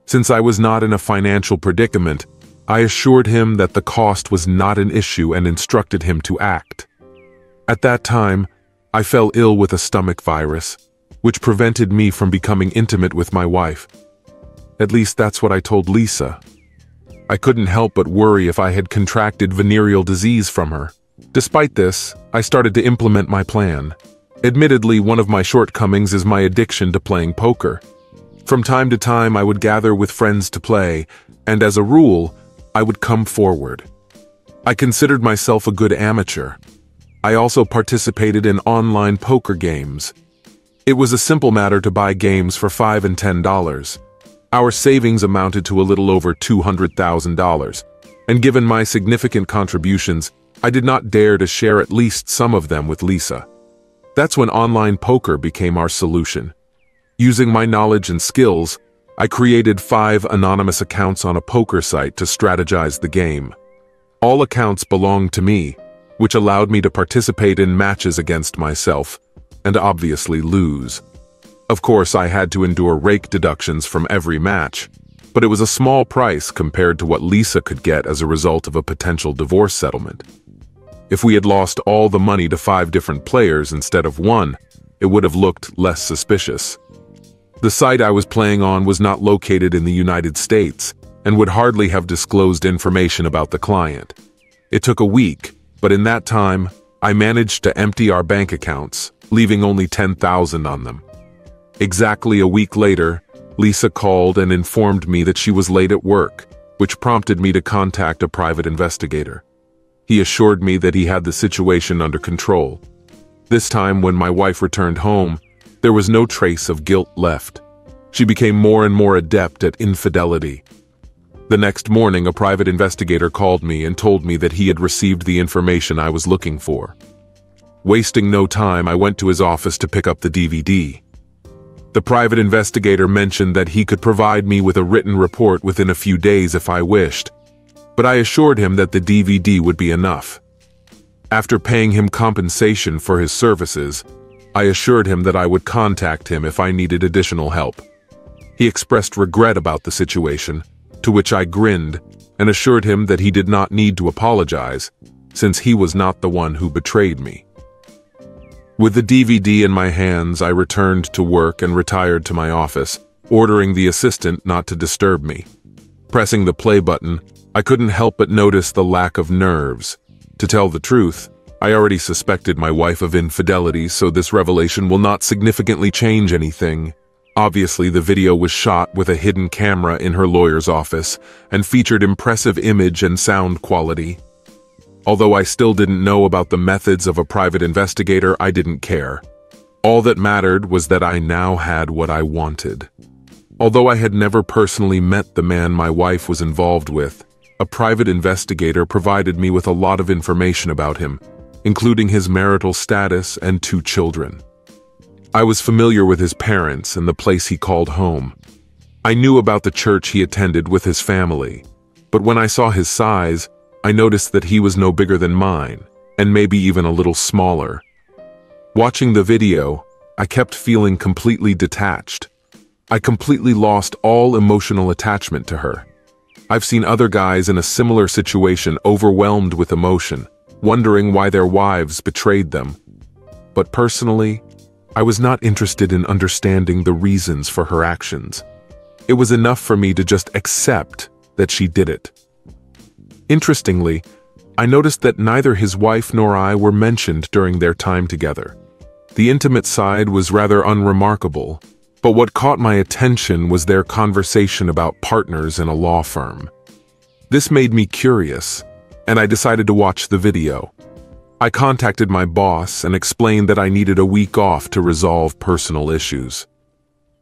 Since I was not in a financial predicament, I assured him that the cost was not an issue and instructed him to act. At that time, I fell ill with a stomach virus, which prevented me from becoming intimate with my wife. At least that's what I told Lisa. I couldn't help but worry if I had contracted venereal disease from her. Despite this, I started to implement my plan. Admittedly, one of my shortcomings is my addiction to playing poker. From time to time, I would gather with friends to play, and as a rule, I would come forward. I considered myself a good amateur. I also participated in online poker games. It was a simple matter to buy games for 5 and $10. Our savings amounted to a little over $200,000, and given my significant contributions, I did not dare to share at least some of them with Lisa. That's when online poker became our solution. Using my knowledge and skills, I created five anonymous accounts on a poker site to strategize the game. All accounts belonged to me, which allowed me to participate in matches against myself, and obviously lose. Of course, I had to endure rake deductions from every match, but it was a small price compared to what Lisa could get as a result of a potential divorce settlement. If we had lost all the money to five different players instead of one, it would have looked less suspicious. The site I was playing on was not located in the United States and would hardly have disclosed information about the client. It took a week, but in that time, I managed to empty our bank accounts, leaving only 10,000 on them. Exactly a week later, Lisa called and informed me that she was late at work, which prompted me to contact a private investigator. He assured me that he had the situation under control. This time, when my wife returned home, there was no trace of guilt left. She became more and more adept at infidelity. The next morning, a private investigator called me and told me that he had received the information I was looking for. Wasting no time, I went to his office to pick up the DVD. The private investigator mentioned that he could provide me with a written report within a few days if I wished, but I assured him that the DVD would be enough. After paying him compensation for his services, I assured him that I would contact him if I needed additional help. He expressed regret about the situation, to which I grinned and assured him that he did not need to apologize, since he was not the one who betrayed me. With the DVD in my hands, I returned to work and retired to my office, ordering the assistant not to disturb me. Pressing the play button, I couldn't help but notice the lack of nerves. To tell the truth, I already suspected my wife of infidelity, so this revelation will not significantly change anything. Obviously, the video was shot with a hidden camera in her lawyer's office and featured impressive image and sound quality. Although I still didn't know about the methods of a private investigator, I didn't care. All that mattered was that I now had what I wanted. Although I had never personally met the man my wife was involved with, a private investigator provided me with a lot of information about him, including his marital status and two children. I was familiar with his parents and the place he called home. I knew about the church he attended with his family, but when I saw his size, I noticed that he was no bigger than mine, and maybe even a little smaller. Watching the video, I kept feeling completely detached. I completely lost all emotional attachment to her. I've seen other guys in a similar situation overwhelmed with emotion, wondering why their wives betrayed them. But personally, I was not interested in understanding the reasons for her actions. It was enough for me to just accept that she did it. Interestingly, I noticed that neither his wife nor I were mentioned during their time together. The intimate side was rather unremarkable, but what caught my attention was their conversation about partners in a law firm. This made me curious, and I decided to watch the video. I contacted my boss and explained that I needed a week off to resolve personal issues.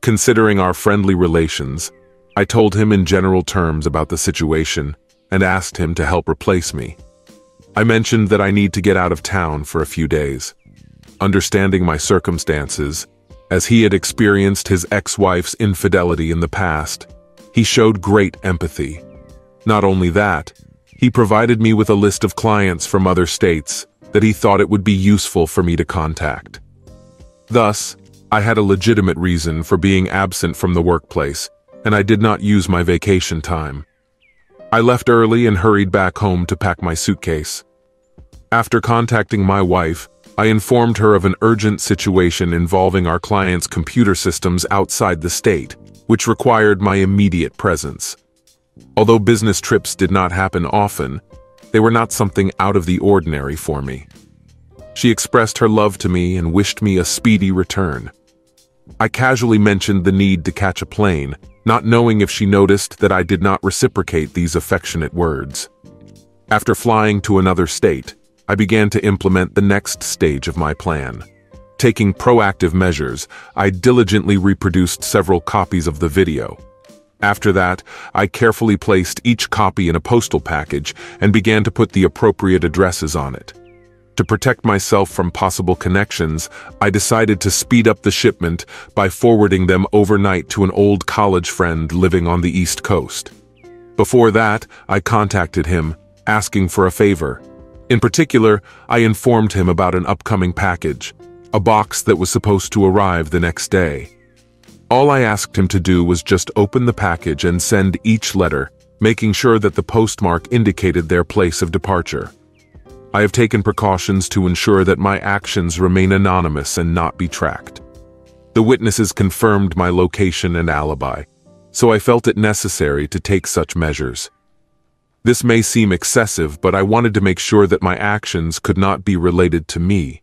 Considering our friendly relations, I told him in general terms about the situation and asked him to help replace me. I mentioned that I need to get out of town for a few days. Understanding my circumstances, as he had experienced his ex-wife's infidelity in the past, he showed great empathy. Not only that, he provided me with a list of clients from other states that he thought it would be useful for me to contact. Thus, I had a legitimate reason for being absent from the workplace, and I did not use my vacation time. I left early and hurried back home to pack my suitcase. After contacting my wife, I informed her of an urgent situation involving our client's computer systems outside the state, which required my immediate presence. Although business trips did not happen often, they were not something out of the ordinary for me. She expressed her love to me and wished me a speedy return. I casually mentioned the need to catch a plane, not knowing if she noticed that I did not reciprocate these affectionate words. After flying to another state, I began to implement the next stage of my plan. Taking proactive measures, I diligently reproduced several copies of the video, after that, I carefully placed each copy in a postal package and began to put the appropriate addresses on it. To protect myself from possible connections, I decided to speed up the shipment by forwarding them overnight to an old college friend living on the East Coast. Before that, I contacted him, asking for a favor. In particular, I informed him about an upcoming package, a box that was supposed to arrive the next day. All I asked him to do was just open the package and send each letter, making sure that the postmark indicated their place of departure. I have taken precautions to ensure that my actions remain anonymous and not be tracked. The witnesses confirmed my location and alibi, so I felt it necessary to take such measures. This may seem excessive, but I wanted to make sure that my actions could not be related to me.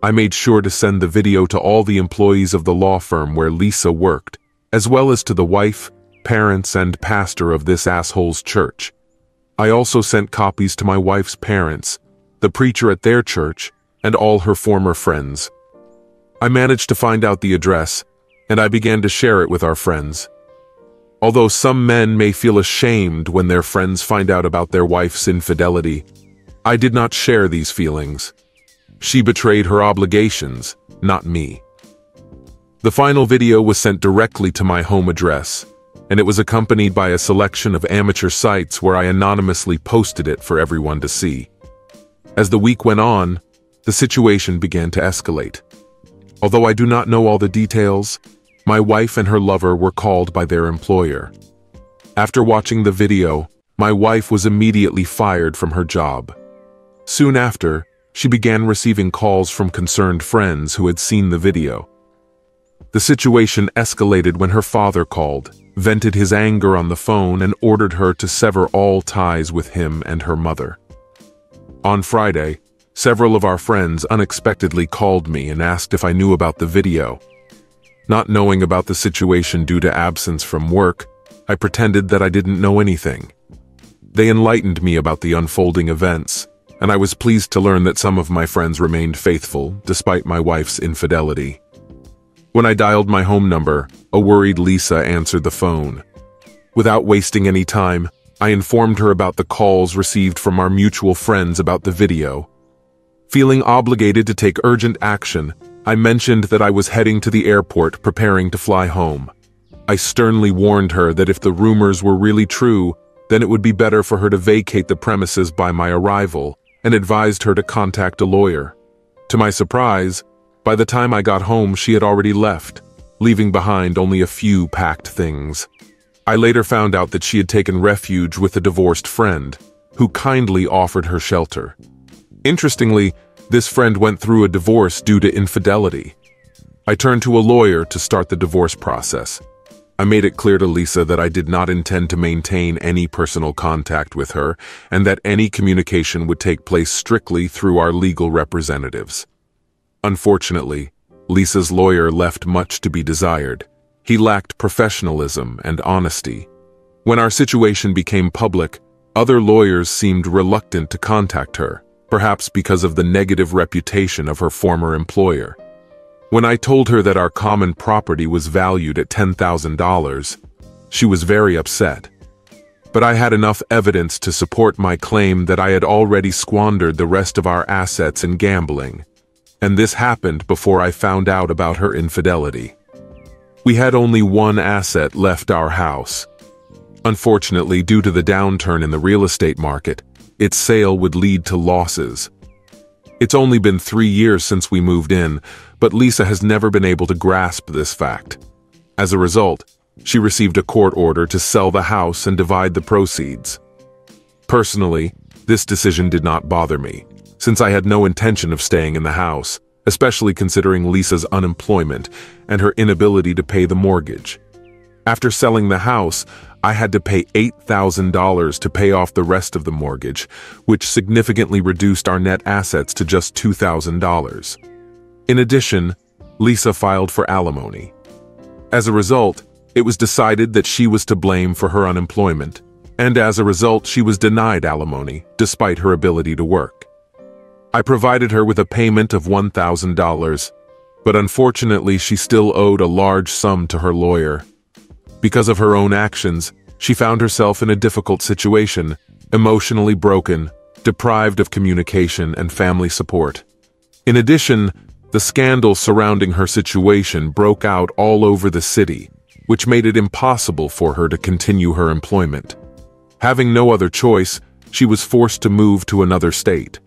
I made sure to send the video to all the employees of the law firm where Lisa worked, as well as to the wife, parents, and pastor of this asshole's church. I also sent copies to my wife's parents, the preacher at their church, and all her former friends. I managed to find out the address, and I began to share it with our friends. Although some men may feel ashamed when their friends find out about their wife's infidelity, I did not share these feelings. She betrayed her obligations, not me. The final video was sent directly to my home address, and it was accompanied by a selection of amateur sites where I anonymously posted it for everyone to see. As the week went on, the situation began to escalate. Although I do not know all the details, my wife and her lover were called by their employer. After watching the video, my wife was immediately fired from her job. Soon after, she began receiving calls from concerned friends who had seen the video. The situation escalated when her father called, vented his anger on the phone, and ordered her to sever all ties with him and her mother. On Friday, several of our friends unexpectedly called me and asked if I knew about the video. Not knowing about the situation due to absence from work, I pretended that I didn't know anything. They enlightened me about the unfolding events, and I was pleased to learn that some of my friends remained faithful, despite my wife's infidelity. When I dialed my home number, a worried Lisa answered the phone. Without wasting any time, I informed her about the calls received from our mutual friends about the video. Feeling obligated to take urgent action, I mentioned that I was heading to the airport preparing to fly home. I sternly warned her that if the rumors were really true, then it would be better for her to vacate the premises by my arrival, and advised her to contact a lawyer. To my surprise, by the time I got home she had already left, leaving behind only a few packed things. I later found out that she had taken refuge with a divorced friend, who kindly offered her shelter. Interestingly, this friend went through a divorce due to infidelity. I turned to a lawyer to start the divorce process. I made it clear to Lisa that I did not intend to maintain any personal contact with her and that any communication would take place strictly through our legal representatives. Unfortunately, Lisa's lawyer left much to be desired. He lacked professionalism and honesty. When our situation became public, other lawyers seemed reluctant to contact her, perhaps because of the negative reputation of her former employer. When I told her that our common property was valued at $10,000, she was very upset. But I had enough evidence to support my claim that I had already squandered the rest of our assets in gambling, and this happened before I found out about her infidelity. We had only one asset left our house. Unfortunately, due to the downturn in the real estate market, its sale would lead to losses. It's only been three years since we moved in, but Lisa has never been able to grasp this fact. As a result, she received a court order to sell the house and divide the proceeds. Personally, this decision did not bother me, since I had no intention of staying in the house especially considering Lisa's unemployment and her inability to pay the mortgage. After selling the house, I had to pay $8,000 to pay off the rest of the mortgage, which significantly reduced our net assets to just $2,000. In addition, Lisa filed for alimony. As a result, it was decided that she was to blame for her unemployment, and as a result she was denied alimony, despite her ability to work. I provided her with a payment of $1,000, but unfortunately she still owed a large sum to her lawyer. Because of her own actions, she found herself in a difficult situation, emotionally broken, deprived of communication and family support. In addition, the scandal surrounding her situation broke out all over the city, which made it impossible for her to continue her employment. Having no other choice, she was forced to move to another state.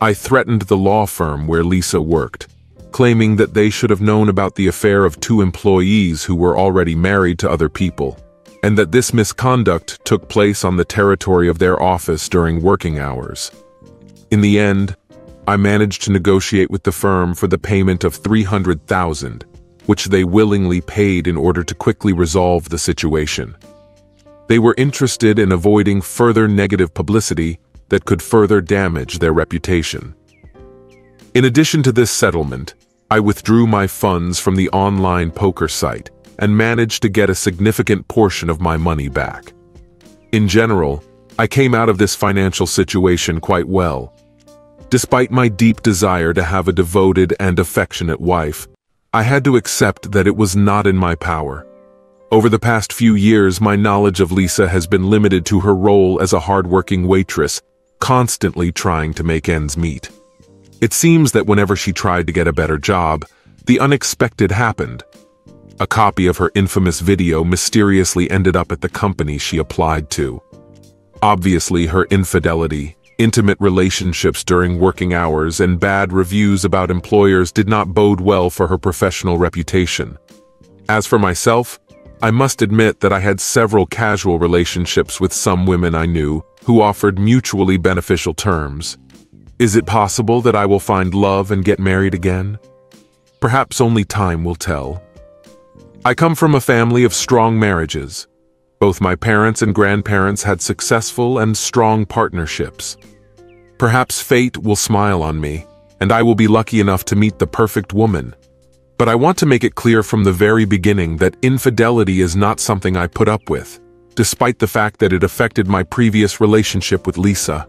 I threatened the law firm where Lisa worked, claiming that they should have known about the affair of two employees who were already married to other people, and that this misconduct took place on the territory of their office during working hours. In the end, I managed to negotiate with the firm for the payment of 300,000, which they willingly paid in order to quickly resolve the situation. They were interested in avoiding further negative publicity that could further damage their reputation. In addition to this settlement, I withdrew my funds from the online poker site and managed to get a significant portion of my money back. In general, I came out of this financial situation quite well. Despite my deep desire to have a devoted and affectionate wife, I had to accept that it was not in my power. Over the past few years, my knowledge of Lisa has been limited to her role as a hardworking waitress constantly trying to make ends meet. It seems that whenever she tried to get a better job, the unexpected happened. A copy of her infamous video mysteriously ended up at the company she applied to. Obviously, her infidelity, intimate relationships during working hours, and bad reviews about employers did not bode well for her professional reputation. As for myself, I must admit that I had several casual relationships with some women I knew, who offered mutually beneficial terms. Is it possible that I will find love and get married again? Perhaps only time will tell. I come from a family of strong marriages. Both my parents and grandparents had successful and strong partnerships. Perhaps fate will smile on me, and I will be lucky enough to meet the perfect woman. But I want to make it clear from the very beginning that infidelity is not something I put up with despite the fact that it affected my previous relationship with Lisa.